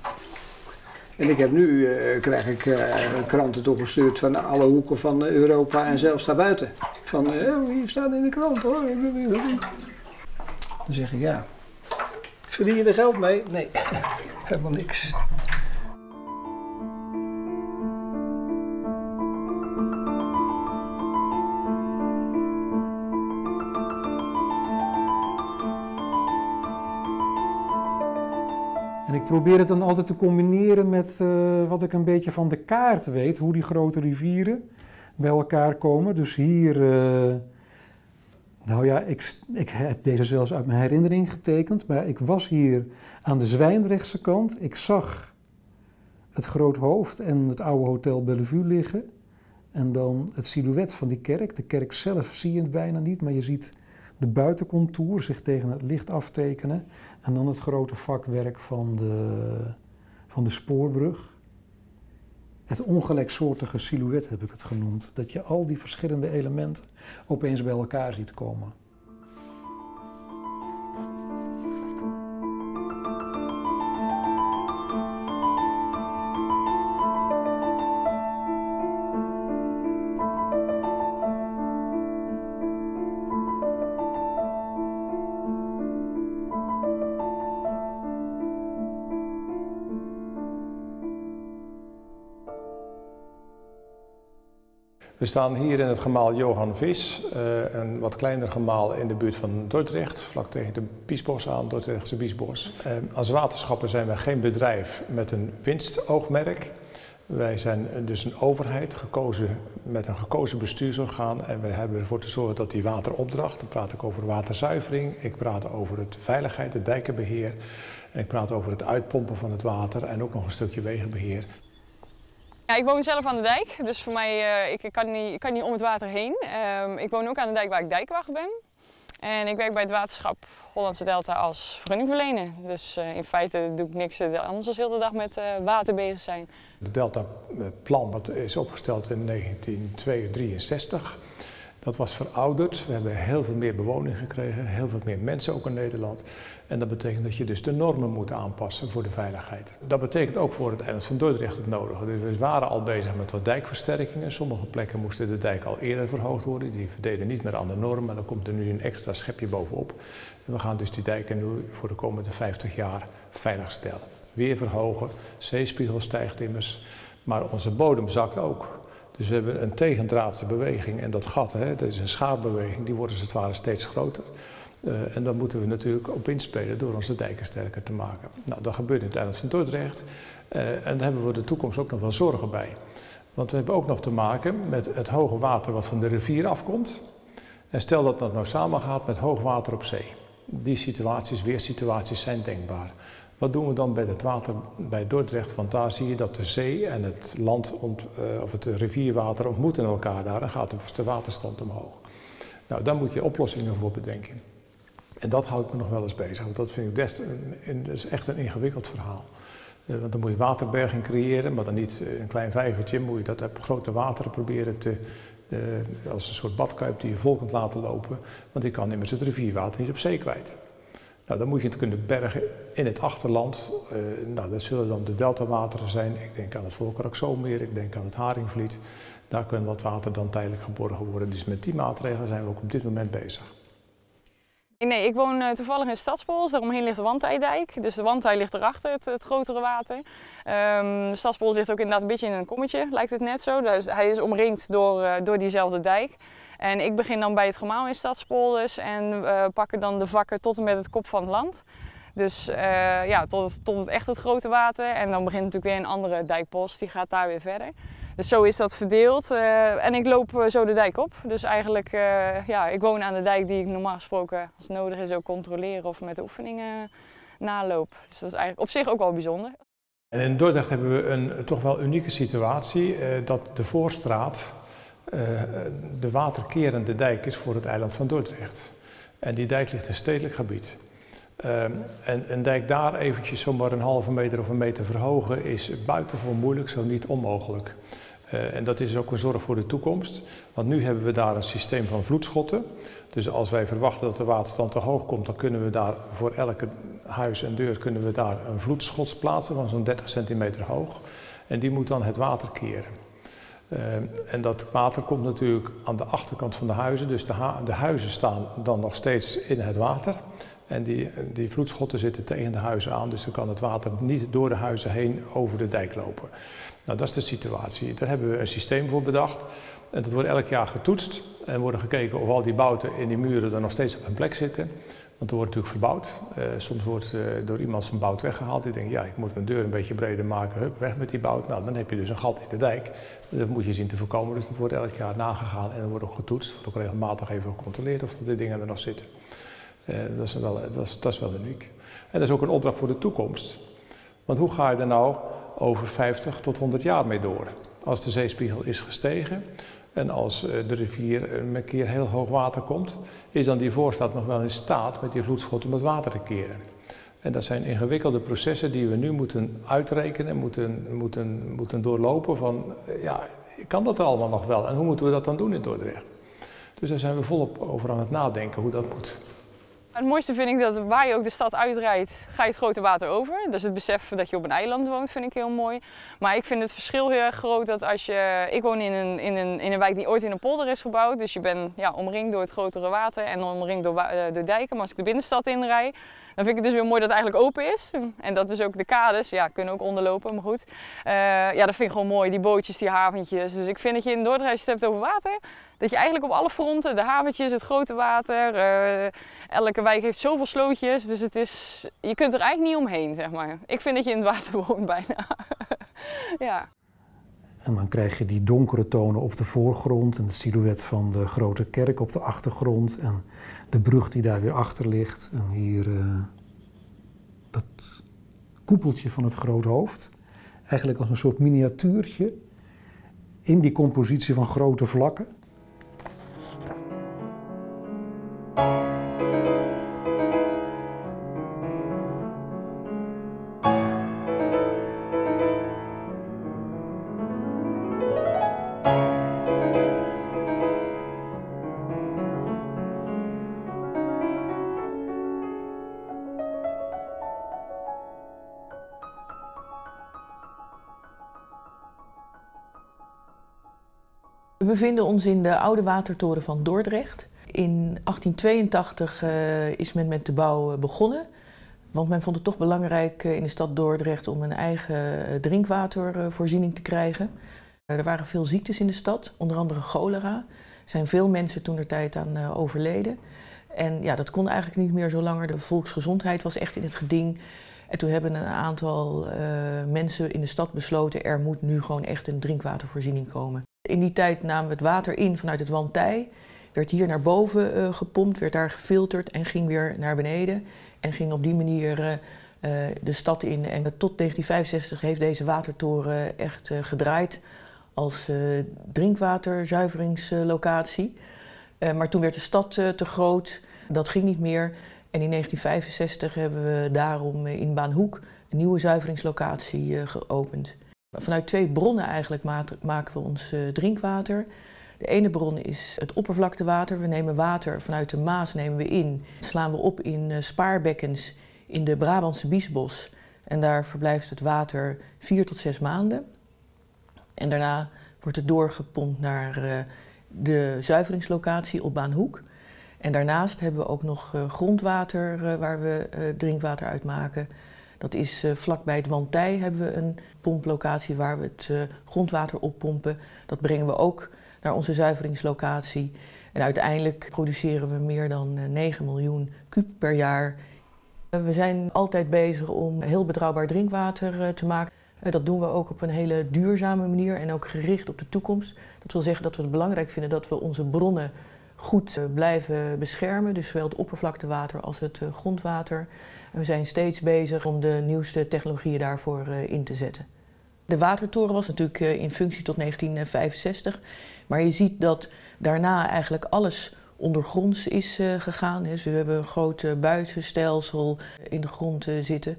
En ik heb nu, uh, krijg ik uh, kranten toegestuurd van alle hoeken van Europa en zelfs daarbuiten. Van, uh, hier staat in de krant hoor. Dan zeg ik, ja, Verdien je er geld mee? Nee, helemaal niks. Ik probeer het dan altijd te combineren met uh, wat ik een beetje van de kaart weet, hoe die grote rivieren bij elkaar komen. Dus hier, uh, nou ja, ik, ik heb deze zelfs uit mijn herinnering getekend, maar ik was hier aan de Zwijndrechtse kant. Ik zag het Groot Hoofd en het oude Hotel Bellevue liggen. En dan het silhouet van die kerk. De kerk zelf zie je het bijna niet, maar je ziet de buitencontour zich tegen het licht aftekenen. En dan het grote vakwerk van de, van de spoorbrug. Het ongelijksoortige silhouet heb ik het genoemd. Dat je al die verschillende elementen opeens bij elkaar ziet komen. We staan hier in het gemaal Johan Vis, uh, een wat kleiner gemaal in de buurt van Dordrecht, vlak tegen de Biesbos aan, Dordrechtse Biesbos. Uh, als waterschappen zijn wij geen bedrijf met een winstoogmerk. Wij zijn dus een overheid gekozen met een gekozen bestuursorgaan en wij hebben ervoor te zorgen dat die wateropdracht, dan praat ik over waterzuivering, ik praat over het veiligheid, het dijkenbeheer en ik praat over het uitpompen van het water en ook nog een stukje wegenbeheer. Ja, ik woon zelf aan de dijk, dus voor mij, uh, ik, kan niet, ik kan niet om het water heen. Um, ik woon ook aan de dijk waar ik dijkwacht ben. En ik werk bij het waterschap Hollandse Delta als vergunningverlener. Dus uh, in feite doe ik niks anders dan heel de dag met uh, water bezig zijn. Het Delta-plan wat is opgesteld in 1963. Dat was verouderd. We hebben heel veel meer bewoning gekregen, heel veel meer mensen ook in Nederland. En dat betekent dat je dus de normen moet aanpassen voor de veiligheid. Dat betekent ook voor het eiland van Dordrecht het nodige. Dus we waren al bezig met wat dijkversterkingen. Sommige plekken moesten de dijk al eerder verhoogd worden. Die verdeden niet meer aan de norm, maar dan komt er nu een extra schepje bovenop. En we gaan dus die dijken nu voor de komende 50 jaar veilig stellen. Weer verhogen, zeespiegel stijgt immers, maar onze bodem zakt ook. Dus we hebben een tegendraadse beweging en dat gat, hè, dat is een schaarbeweging, die wordt als het ware steeds groter. Uh, en daar moeten we natuurlijk op inspelen door onze dijken sterker te maken. Nou, dat gebeurt in het eiland van Dordrecht. Uh, en daar hebben we de toekomst ook nog wel zorgen bij. Want we hebben ook nog te maken met het hoge water wat van de rivier afkomt. En stel dat dat nou samengaat met hoog water op zee. Die situaties, weersituaties zijn denkbaar. Wat doen we dan bij het water bij Dordrecht? Want daar zie je dat de zee en het land ont, uh, of het rivierwater ontmoeten elkaar daar en gaat de waterstand omhoog. Nou, daar moet je oplossingen voor bedenken. En dat houdt me nog wel eens bezig, want dat vind ik best een, is echt een ingewikkeld verhaal. Uh, want dan moet je waterberging creëren, maar dan niet een klein vijvertje. Moet je dat op grote wateren proberen te, als een soort badkuip die je vol kunt laten lopen. Want die kan immers het rivierwater niet op zee kwijt. Nou, dan moet je het kunnen bergen in het achterland. Uh, nou, dat zullen dan de deltawateren zijn. Ik denk aan het Volkerakzoommeer, ik denk aan het Haringvliet. Daar kunnen wat water dan tijdelijk geborgen worden. Dus met die maatregelen zijn we ook op dit moment bezig. Nee, ik woon uh, toevallig in Stadspols, daaromheen ligt de Wandtijdijk. Dus de Wandtij ligt erachter, het, het grotere water. Um, Stadspols ligt ook inderdaad een beetje in een kommetje, lijkt het net zo. Dus hij is omringd door, uh, door diezelfde dijk. En ik begin dan bij het gemaal in Stadspolders en uh, pakken dan de vakken tot en met het kop van het land. Dus uh, ja, tot het, tot het echt het grote water. En dan begint natuurlijk weer een andere dijkpost, die gaat daar weer verder. Dus zo is dat verdeeld. Uh, en ik loop zo de dijk op. Dus eigenlijk, ja, ik woon aan de dijk die ik normaal gesproken, als nodig is, ook controleren of met de oefeningen naloop. Dus dat is eigenlijk op zich ook wel bijzonder. En in Dordrecht hebben we een toch wel unieke situatie, dat de Voorstraat uh, de waterkerende dijk is voor het eiland van Dordrecht. En die dijk ligt in stedelijk gebied. Uh, en een dijk daar eventjes zomaar een halve meter of een meter verhogen is buitengewoon moeilijk, zo niet onmogelijk. Uh, en dat is ook een zorg voor de toekomst. Want nu hebben we daar een systeem van vloedschotten. Dus als wij verwachten dat de waterstand te hoog komt, dan kunnen we daar voor elke huis en deur kunnen we daar een vloedschot plaatsen van zo'n 30 centimeter hoog. En die moet dan het water keren. Uh, en dat water komt natuurlijk aan de achterkant van de huizen, dus de, de, huizen staan dan nog steeds in het water. En die, die vloedschotten zitten tegen de huizen aan, dus dan kan het water niet door de huizen heen over de dijk lopen. Nou, dat is de situatie. Daar hebben we een systeem voor bedacht. En dat wordt elk jaar getoetst en worden gekeken of al die bouten in die muren er nog steeds op hun plek zitten. Want er wordt natuurlijk verbouwd. Uh, soms wordt uh, door iemand zijn bout weggehaald. Die denkt, ja, ik moet mijn deur een beetje breder maken. Hup, weg met die bout. Nou, dan heb je dus een gat in de dijk. Dat moet je zien te voorkomen. Dus dat wordt elk jaar nagegaan en er wordt ook getoetst. Wordt ook regelmatig even gecontroleerd of die dingen er nog zitten. Uh, dat, is wel, dat, is, dat is wel uniek. En dat is ook een opdracht voor de toekomst. Want hoe ga je er nou over 50 tot 100 jaar mee door? Als de zeespiegel is gestegen, en als eh, de rivier een keer heel hoog water komt, is dan die voorstad nog wel in staat met die vloedschot om het water te keren. En dat zijn ingewikkelde processen die we nu moeten uitrekenen, moeten, moeten, moeten doorlopen van, eh, ja, kan dat allemaal nog wel? En hoe moeten we dat dan doen in Dordrecht? Dus daar zijn we volop over aan het nadenken hoe dat moet. Het mooiste vind ik dat waar je ook de stad uitrijdt, ga je het grote water over. Dus het besef dat je op een eiland woont vind ik heel mooi. Maar ik vind het verschil heel erg groot dat als je... Ik woon in een, in een, in een wijk die ooit in een polder is gebouwd. Dus je bent ja, omringd door het grotere water en omringd door, uh, door dijken. Maar als ik de binnenstad inrij, dan vind ik het dus weer mooi dat het eigenlijk open is. En dat is ook de kades, ja, kunnen ook onderlopen, maar goed. Uh, ja, dat vind ik gewoon mooi, die bootjes, die haventjes. Dus ik vind dat je in Dordrecht, je het hebt over water, dat je eigenlijk op alle fronten, de haventjes, het grote water, uh, elke wijk heeft zoveel slootjes. Dus het is, je kunt er eigenlijk niet omheen, zeg maar. Ik vind dat je in het water woont bijna. ja. En dan krijg je die donkere tonen op de voorgrond en het silhouet van de grote kerk op de achtergrond en de brug die daar weer achter ligt. En hier uh, dat koepeltje van het grote hoofd. Eigenlijk als een soort miniatuurtje in die compositie van grote vlakken. We bevinden ons in de oude watertoren van Dordrecht. In 1882 uh, is men met de bouw eh, begonnen. Want men vond het toch belangrijk uh, in de stad Dordrecht om een eigen drinkwatervoorziening te krijgen. er waren veel ziektes in de stad, onder andere cholera. Er zijn veel mensen toen er tijd aan overleden. En ja, dat kon eigenlijk niet meer zo langer. De volksgezondheid was echt in het geding. En toen hebben een aantal mensen in de stad besloten... er moet nu gewoon echt een drinkwatervoorziening komen. In die tijd namen we het water in vanuit het Wantij, werd hier naar boven uh, gepompt, werd daar gefilterd en ging weer naar beneden. En ging op die manier uh, de stad in. En tot 1965 heeft deze watertoren echt gedraaid als drinkwaterzuiveringslocatie. maar toen werd de stad te groot, dat ging niet meer. En in 1965 hebben we daarom in Baanhoek een nieuwe zuiveringslocatie geopend. Vanuit twee bronnen eigenlijk maken we ons drinkwater. De ene bron is het oppervlaktewater. We nemen water vanuit de Maas nemen we in, slaan we op in uh, spaarbekkens in de Brabantse Biesbos. En daar verblijft het water vier tot zes maanden. En daarna wordt het doorgepompt naar uh, de zuiveringslocatie op Baanhoek. En daarnaast hebben we ook nog grondwater waar we drinkwater uit maken. Dat is vlakbij het Wantij hebben we een pomplocatie waar we het grondwater oppompen. Dat brengen we ook naar onze zuiveringslocatie. En uiteindelijk produceren we meer dan uh, 9 miljoen kub per jaar. we zijn altijd bezig om heel betrouwbaar drinkwater te maken. dat doen we ook op een hele duurzame manier en ook gericht op de toekomst. Dat wil zeggen dat we het belangrijk vinden dat we onze bronnen goed blijven beschermen. Dus zowel het oppervlaktewater als het grondwater. We zijn steeds bezig om de nieuwste technologieën daarvoor in te zetten. De watertoren was natuurlijk in functie tot 1965, maar je ziet dat daarna eigenlijk alles ondergronds is uh, gegaan. We hebben een groot buitenstelsel in de grond zitten.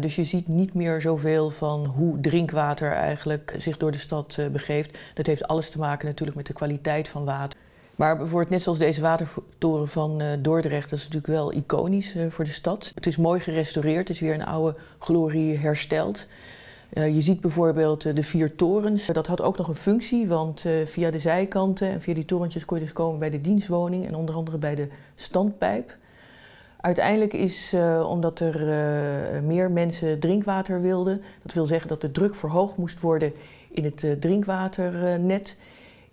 dus je ziet niet meer zoveel van hoe drinkwater eigenlijk zich door de stad begeeft. Dat heeft alles te maken natuurlijk met de kwaliteit van water. Maar bijvoorbeeld net zoals deze watertoren van Dordrecht, dat is natuurlijk wel iconisch voor de stad. Het is mooi gerestaureerd, het is weer een oude glorie hersteld. Uh, je ziet bijvoorbeeld de vier torens. Dat had ook nog een functie, want via de zijkanten en via die torentjes kon je dus komen bij de dienstwoning en onder andere bij de standpijp. Uiteindelijk is, omdat er meer mensen drinkwater wilden, dat wil zeggen dat de druk verhoogd moest worden in het drinkwaternet,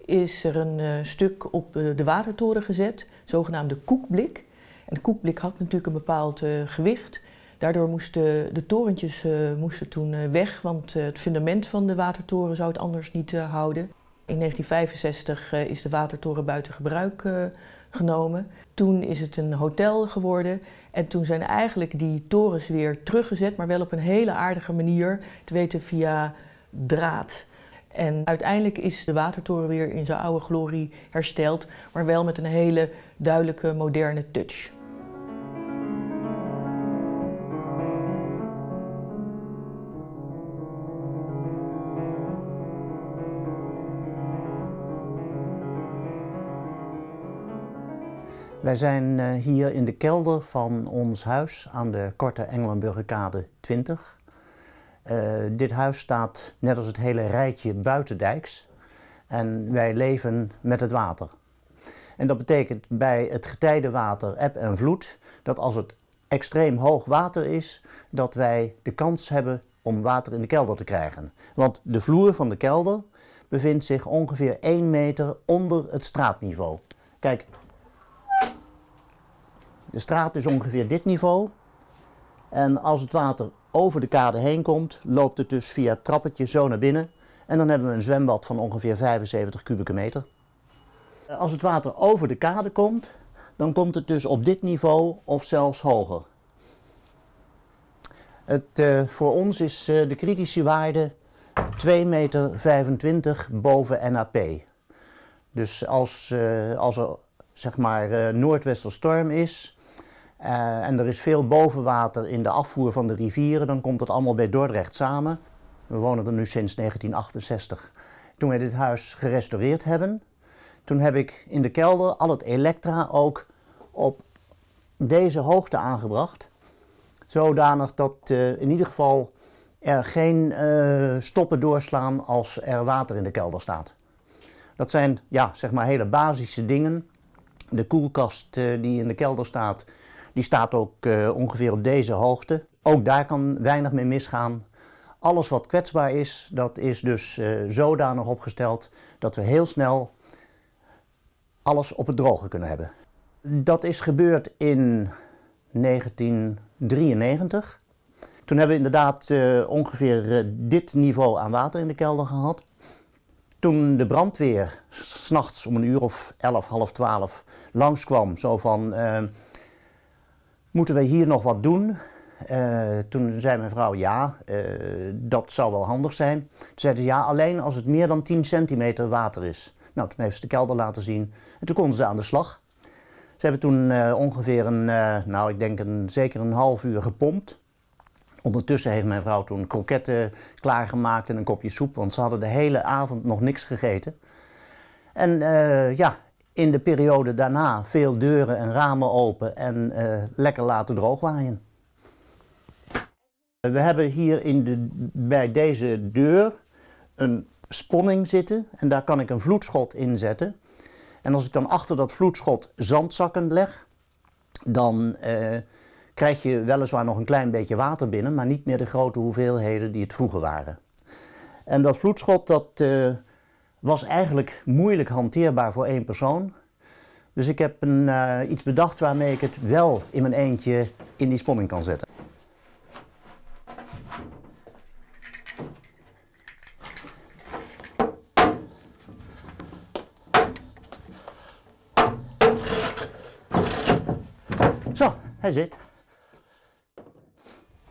is er een stuk op de watertoren gezet, zogenaamde koekblik. En de koekblik had natuurlijk een bepaald gewicht. Daardoor moesten de torentjes moesten toen weg, want het fundament van de watertoren zou het anders niet houden. In 1965 is de watertoren buiten gebruik genomen. Toen is het een hotel geworden en toen zijn eigenlijk die torens weer teruggezet, maar wel op een hele aardige manier, te weten via draad. En uiteindelijk is de watertoren weer in zijn oude glorie hersteld, maar wel met een hele duidelijke moderne touch. Wij zijn eh, hier in de kelder van ons huis aan de Korte Engelenburgerkade 20. Uh, dit huis staat net als het hele rijtje buitendijks en wij leven met het water. En dat betekent bij het getijdenwater, eb en vloed, dat als het extreem hoog water is, dat wij de kans hebben om water in de kelder te krijgen. Want de vloer van de kelder bevindt zich ongeveer 1 meter onder het straatniveau. Kijk, de straat is ongeveer dit niveau. En als het water over de kade heen komt, loopt het dus via het trappetje zo naar binnen. En dan hebben we een zwembad van ongeveer 75 kubieke meter. Als het water over de kade komt, dan komt het dus op dit niveau of zelfs hoger. Het, uh, voor ons is uh, de kritische waarde 2,25 meter boven NAP. Dus als, als er zeg maar noordwesterstorm is, en er is veel bovenwater in de afvoer van de rivieren, dan komt het allemaal bij Dordrecht samen. We wonen er nu sinds 1968. Toen wij dit huis gerestaureerd hebben, toen heb ik in de kelder al het elektra ook op deze hoogte aangebracht. Zodanig dat uh, in ieder geval er geen uh, stoppen doorslaan als er water in de kelder staat. Dat zijn ja, zeg maar hele basische dingen. De koelkast die in de kelder staat, die staat ook uh, ongeveer op deze hoogte. Ook daar kan weinig mee misgaan. Alles wat kwetsbaar is, dat is dus uh, zodanig opgesteld dat we heel snel alles op het droge kunnen hebben. Dat is gebeurd in 1993. Toen hebben we inderdaad uh, ongeveer dit niveau aan water in de kelder gehad. Toen de brandweer s'nachts om een uur of 11, half 12 langskwam, zo van Moeten we hier nog wat doen? Uh, toen zei mijn vrouw ja, uh, dat zou wel handig zijn. Toen zei ze ja, alleen als het meer dan 10 centimeter water is. Nou, toen heeft ze de kelder laten zien en toen konden ze aan de slag. Ze hebben toen uh, ongeveer een, nou ik denk een, zeker een half uur gepompt. Ondertussen heeft mijn vrouw toen kroketten klaargemaakt en een kopje soep, want ze hadden de hele avond nog niks gegeten. En ja, in de periode daarna veel deuren en ramen open en uh, lekker laten droogwaaien. We hebben hier in de, bij deze deur een sponning zitten en daar kan ik een vloedschot in zetten. En als ik dan achter dat vloedschot zandzakken leg, dan uh, krijg je weliswaar nog een klein beetje water binnen, maar niet meer de grote hoeveelheden die het vroeger waren. En dat vloedschot dat, uh, was eigenlijk moeilijk hanteerbaar voor één persoon. Dus ik heb een, uh, iets bedacht waarmee ik het wel in mijn eentje in die sponning kan zetten. Zo, hij zit.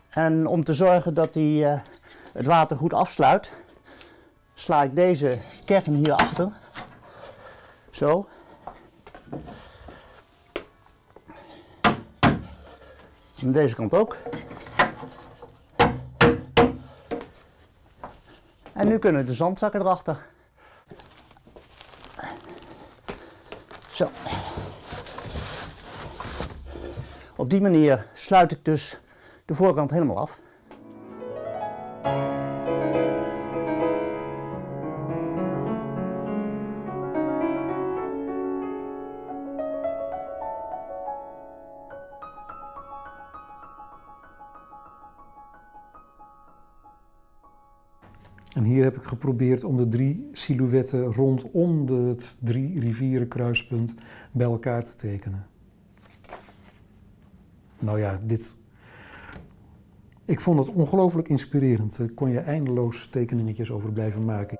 En om te zorgen dat hij uh, het water goed afsluit, sla ik deze kern hier achter. Zo. Deze kant ook. En nu kunnen de zandzakken erachter. Zo. Op die manier sluit ik dus de voorkant helemaal af. En hier heb ik geprobeerd om de drie silhouetten rondom het drie rivieren kruispunt bij elkaar te tekenen. Nou ja, dit. Ik vond het ongelooflijk inspirerend. Daar kon je eindeloos tekeningetjes over blijven maken.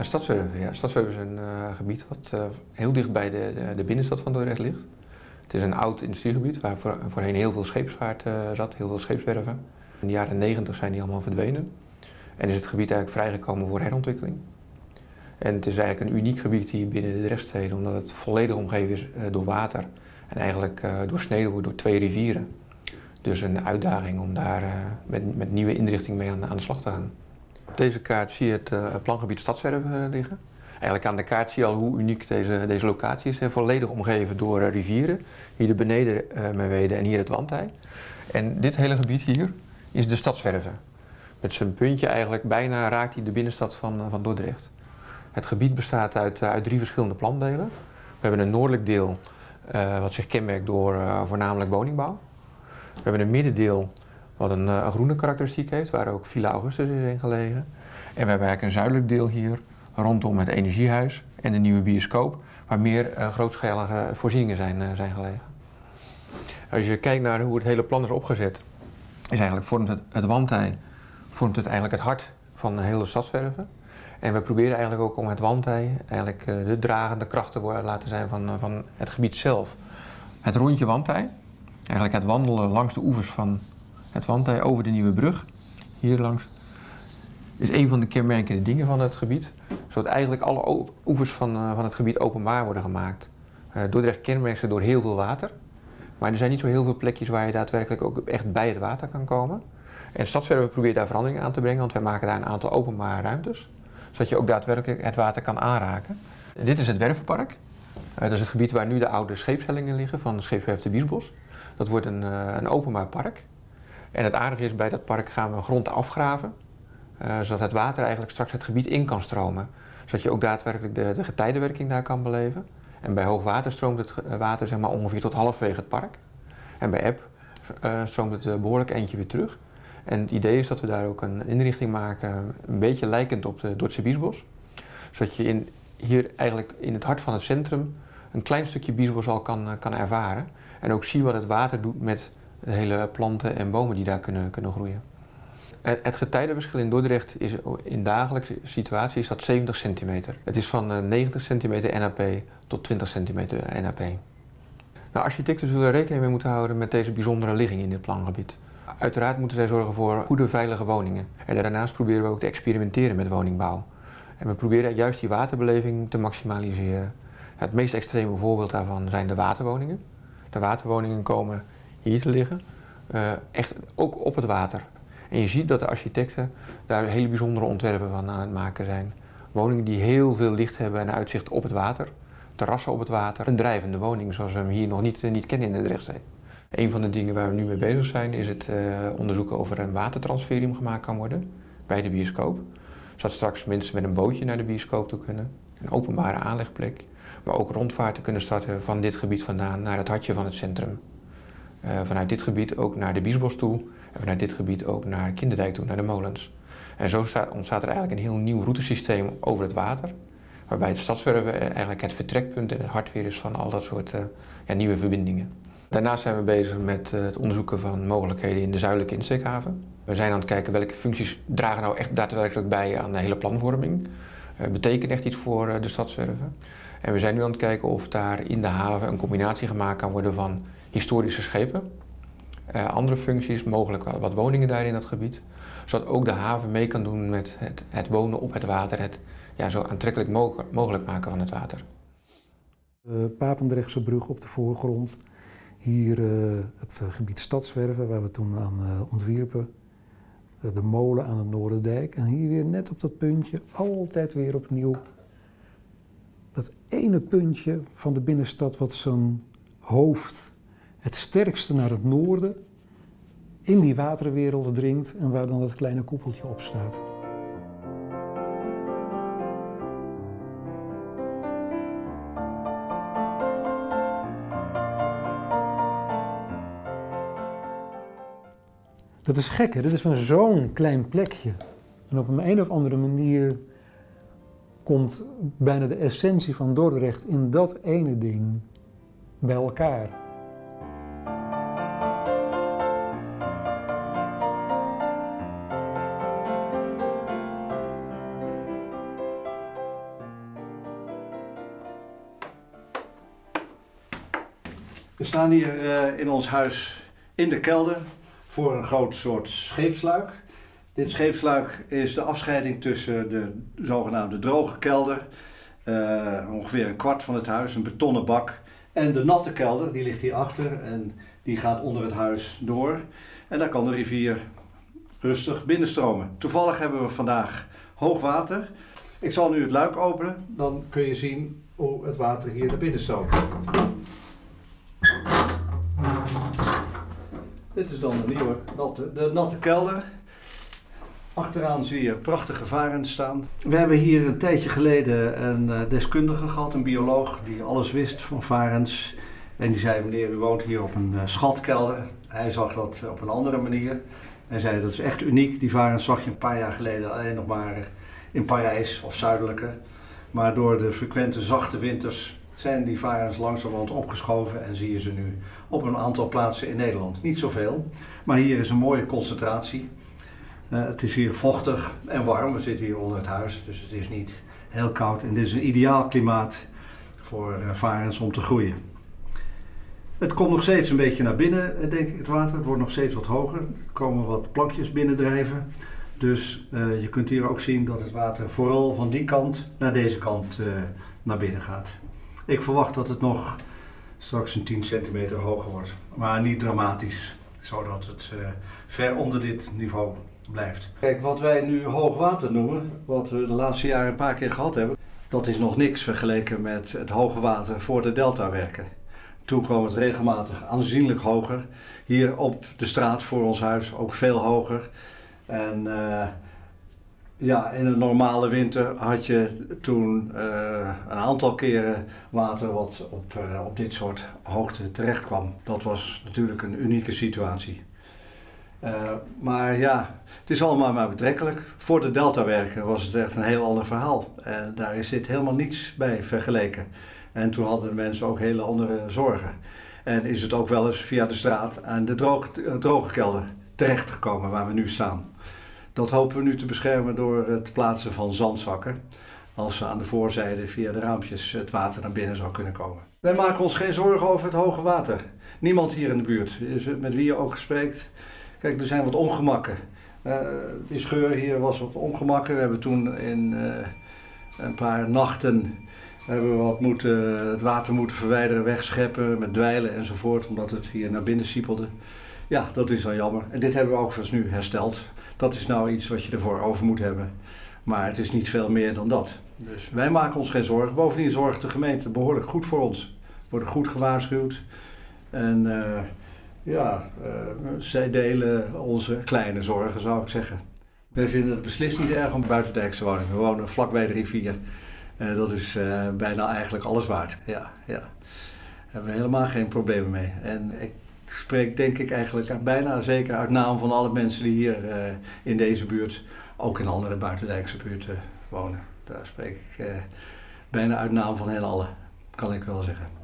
Stadswerven, ja. Is een uh, gebied wat uh, heel dicht bij de, de, binnenstad van Dordrecht ligt. Het is een oud industriegebied waar voor, voorheen heel veel scheepsvaart uh, zat, heel veel scheepswerven. In de jaren 90 zijn die allemaal verdwenen. En is het gebied eigenlijk vrijgekomen voor herontwikkeling. En het is eigenlijk een uniek gebied hier binnen de Drechtsteden, omdat het volledig omgeven is door water. En eigenlijk doorsneden wordt door twee rivieren. Dus een uitdaging om daar met, met nieuwe inrichting mee aan, aan de slag te gaan. Op deze kaart zie je het uh, plangebied Stadswerven uh, liggen. Eigenlijk aan de kaart zie je al hoe uniek deze, deze locatie is. Volledig omgeven door uh, rivieren. Hier de beneden Merwede en hier het Wandtij. En dit hele gebied hier is de Stadswerven. Met zijn puntje eigenlijk bijna raakt hij de binnenstad van, van Dordrecht. Het gebied bestaat uit, uit drie verschillende plantdelen. We hebben een noordelijk deel wat zich kenmerkt door voornamelijk woningbouw. We hebben een middendeel wat een, uh, groene karakteristiek heeft, waar ook Villa Augustus is in gelegen. En we hebben eigenlijk een zuidelijk deel hier rondom het energiehuis en de nieuwe bioscoop, waar meer uh, grootschalige voorzieningen zijn, uh, zijn gelegen. Als je kijkt naar hoe het hele plan is opgezet, is eigenlijk vormt het, het wandtij vormt het eigenlijk het hart van de hele stadswerven. En we proberen eigenlijk ook om het wandtij eigenlijk de dragende kracht te laten zijn van, van het gebied zelf. Het rondje wandtij, eigenlijk het wandelen langs de oevers van het wandtij over de Nieuwe Brug, hier langs, is een van de kenmerkende dingen van het gebied. Zodat eigenlijk alle oevers van, uh, van het gebied openbaar worden gemaakt. Uh, Dordrecht kenmerkt zich door heel veel water. Maar er zijn niet zo heel veel plekjes waar je daadwerkelijk ook echt bij het water kan komen. En Stadsverven probeert daar verandering aan te brengen, want wij maken daar een aantal openbare ruimtes. Zodat je ook daadwerkelijk het water kan aanraken. dit is het Wervenpark. Uh, dat is het gebied waar nu de oude scheepshellingen liggen van de scheepswerf de Biesbos. Dat wordt een, een openbaar park. En het aardige is, bij dat park gaan we grond afgraven, uh, zodat het water eigenlijk straks het gebied in kan stromen. Zodat je ook daadwerkelijk de, de getijdenwerking daar kan beleven. En bij hoogwater stroomt het eh, water zeg maar, ongeveer tot halfwege het park. En bij eb uh, stroomt het behoorlijk eentje weer terug. En het idee is dat we daar ook een inrichting maken, een beetje lijkend op de Dordtse Biesbos. Zodat je in, hier eigenlijk in het hart van het centrum een klein stukje biesbos al kan, kan ervaren. En ook zien wat het water doet met hele planten en bomen die daar kunnen, kunnen groeien. Het, getijdenverschil in Dordrecht is in dagelijkse situatie is dat 70 centimeter. Het is van 90 eh, centimeter NAP tot 20 centimeter NAP. Nou, architecten zullen rekening mee moeten houden met deze bijzondere ligging in dit plangebied. Uiteraard moeten zij zorgen voor goede, veilige woningen. En daarnaast proberen we ook te experimenteren met woningbouw. En we proberen juist die waterbeleving te maximaliseren. Het meest extreme voorbeeld daarvan zijn de waterwoningen. De waterwoningen komen hier te liggen. Uh, echt ook op het water. En je ziet dat de architecten daar hele bijzondere ontwerpen van aan het maken zijn. Woningen die heel veel licht hebben en uitzicht op het water. Terrassen op het water. Een drijvende woning zoals we hem hier nog niet, eh, niet kennen in de Drechtzee. Een van de dingen waar we nu mee bezig zijn is het uh, onderzoeken of er een watertransferium gemaakt kan worden bij de bioscoop. Zodat straks mensen met een bootje naar de bioscoop toe kunnen. Een openbare aanlegplek. Maar ook rondvaarten kunnen starten van dit gebied vandaan naar het hartje van het centrum. Uh, vanuit dit gebied ook naar de Biesbos toe en vanuit dit gebied ook naar Kinderdijk toe, naar de molens. En zo staat, ontstaat er eigenlijk een heel nieuw routesysteem over het water, waarbij de stadswerven eigenlijk het vertrekpunt en het hart weer is van al dat soort uh, ja, nieuwe verbindingen. Daarnaast zijn we bezig met het onderzoeken van mogelijkheden in de zuidelijke insteekhaven. We zijn aan het kijken welke functies dragen nou echt daadwerkelijk bij aan de hele planvorming. Betekent echt iets voor de stadswerven. En we zijn nu aan het kijken of daar in de haven een combinatie gemaakt kan worden van historische schepen. Uh, andere functies, mogelijk wat woningen daar in dat gebied. Zodat ook de haven mee kan doen met het, het wonen op het water, het ja, zo aantrekkelijk mogelijk, maken van het water. Uh, Papendrechtse brug op de voorgrond. Hier uh, het gebied Stadswerven, waar we toen aan ontwierpen. de molen aan het Noorderdijk. En hier weer net op dat puntje, altijd weer opnieuw. Dat ene puntje van de binnenstad wat zo'n hoofd het sterkste naar het noorden in die waterwereld dringt en waar dan dat kleine koepeltje op staat. Dat is gek? Dit is maar zo'n klein plekje. En op een, een of andere manier komt bijna de essentie van Dordrecht in dat ene ding bij elkaar. Staan hier uh, in ons huis in de kelder voor een groot soort scheepsluik. Dit scheepsluik is de afscheiding tussen de zogenaamde droge kelder, uh, ongeveer een kwart van het huis, een betonnen bak, en de natte kelder, die ligt hier achter en die gaat onder het huis door. En daar kan de rivier rustig binnenstromen. Toevallig hebben we vandaag hoog water. Ik zal nu het luik openen, dan kun je zien hoe het water hier naar binnen stroomt. Dit is dan de nieuwe natte, de natte kelder. Achteraan zie je prachtige varens staan. We hebben hier een tijdje geleden een uh, deskundige gehad, een bioloog, die alles wist van varens. En die zei, meneer, u woont hier op een uh, schatkelder. Hij zag dat op een andere manier. Hij zei, dat is echt uniek. Die varens zag je een paar jaar geleden alleen nog maar in Parijs of zuidelijke. Maar door de frequente zachte winters zijn die varens langzamerhand opgeschoven en zie je ze nu op een aantal plaatsen in Nederland. Niet zoveel, maar hier is een mooie concentratie. Uh, het is hier vochtig en warm. We zitten hier onder het huis, dus het is niet heel koud. En dit is een ideaal klimaat voor uh, varens om te groeien. Het komt nog steeds een beetje naar binnen, eh, denk ik, het water. Het wordt nog steeds wat hoger. Er komen wat plankjes binnendrijven. Dus je kunt hier ook zien dat het water vooral van die kant naar deze kant naar binnen gaat. Ik verwacht dat het nog straks een 10 centimeter hoger wordt, maar niet dramatisch, zodat het uh, ver onder dit niveau blijft. Kijk, wat wij nu hoogwater noemen, wat we de laatste jaren een paar keer gehad hebben, dat is nog niks vergeleken met het hoge water voor de deltawerken. Toen kwam het regelmatig aanzienlijk hoger. Hier op de straat voor ons huis ook veel hoger. En uh, ja, in een normale winter had je toen uh, een aantal keren water wat op, uh, op dit soort hoogte terecht kwam. Dat was natuurlijk een unieke situatie. Uh, maar ja, het is allemaal maar betrekkelijk. Voor de deltawerken was het echt een heel ander verhaal. En daar zit helemaal niets bij vergeleken. En toen hadden de mensen ook hele andere zorgen. En is het ook wel eens via de straat aan de droge, droge kelder terechtgekomen waar we nu staan. Dat hopen we nu te beschermen door het plaatsen van zandzakken. Als ze aan de voorzijde via de raampjes het water naar binnen zou kunnen komen. Wij maken ons geen zorgen over het hoge water. Niemand hier in de buurt, met wie je ook spreekt. Kijk, er zijn wat ongemakken. Uh, die scheur hier was wat ongemakken. We hebben toen in uh, een paar nachten hebben we wat moeten, het water moeten verwijderen, wegscheppen met dweilen enzovoort, omdat het hier naar binnen siepelde. Ja, dat is dan jammer. En dit hebben we overigens nu hersteld. Dat is nou iets wat je ervoor over moet hebben. Maar het is niet veel meer dan dat. Dus wij maken ons geen zorgen. Bovendien zorgt de gemeente behoorlijk goed voor ons. Worden goed gewaarschuwd. En uh, ja, uh, zij delen onze kleine zorgen, zou ik zeggen. Wij vinden het beslist niet erg om buitendijkse woning. We wonen vlakbij de rivier. Uh, dat is bijna eigenlijk alles waard. Ja, ja. Daar hebben we helemaal geen problemen mee. En ik spreek denk ik eigenlijk bijna zeker uit naam van alle mensen die hier uh, in deze buurt, ook in andere buitendijkse buurten wonen. Daar spreek ik uh, bijna uit naam van hen allen, kan ik wel zeggen.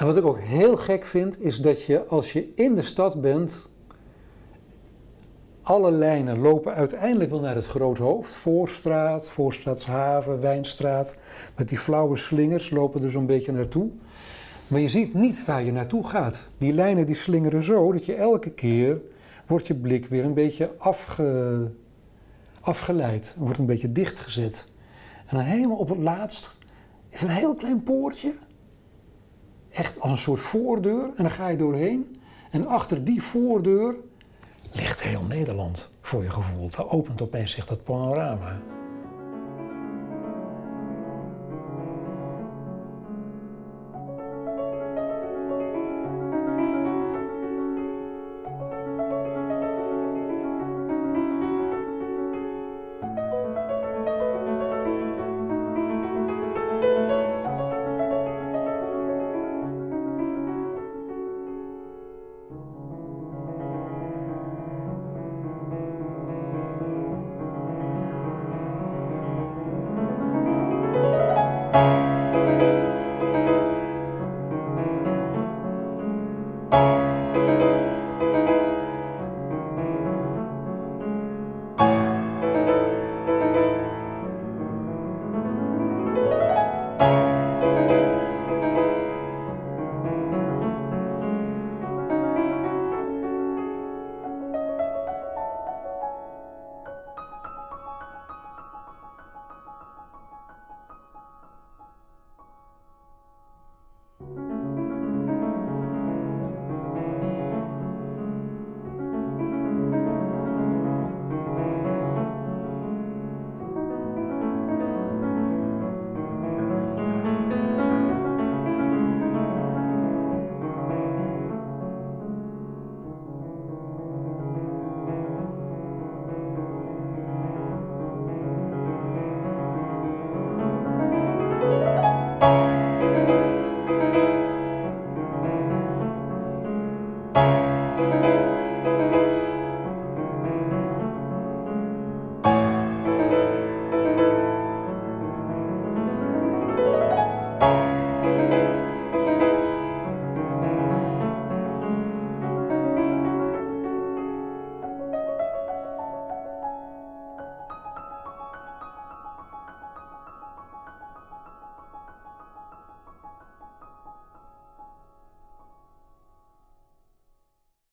En wat ik ook heel gek vind, is dat je als je in de stad bent, alle lijnen lopen uiteindelijk wel naar het Groothoofd. Voorstraat, Voorstraatshaven, Wijnstraat. Met die flauwe slingers lopen er zo'n beetje naartoe. Maar je ziet niet waar je naartoe gaat. Die lijnen die slingeren zo dat je elke keer wordt je blik weer een beetje afge, afgeleid. Wordt een beetje dichtgezet. En dan helemaal op het laatst is een heel klein poortje echt als een soort voordeur. En dan ga je doorheen. En achter die voordeur ligt heel Nederland voor je gevoel. Daar opent opeens zich dat panorama.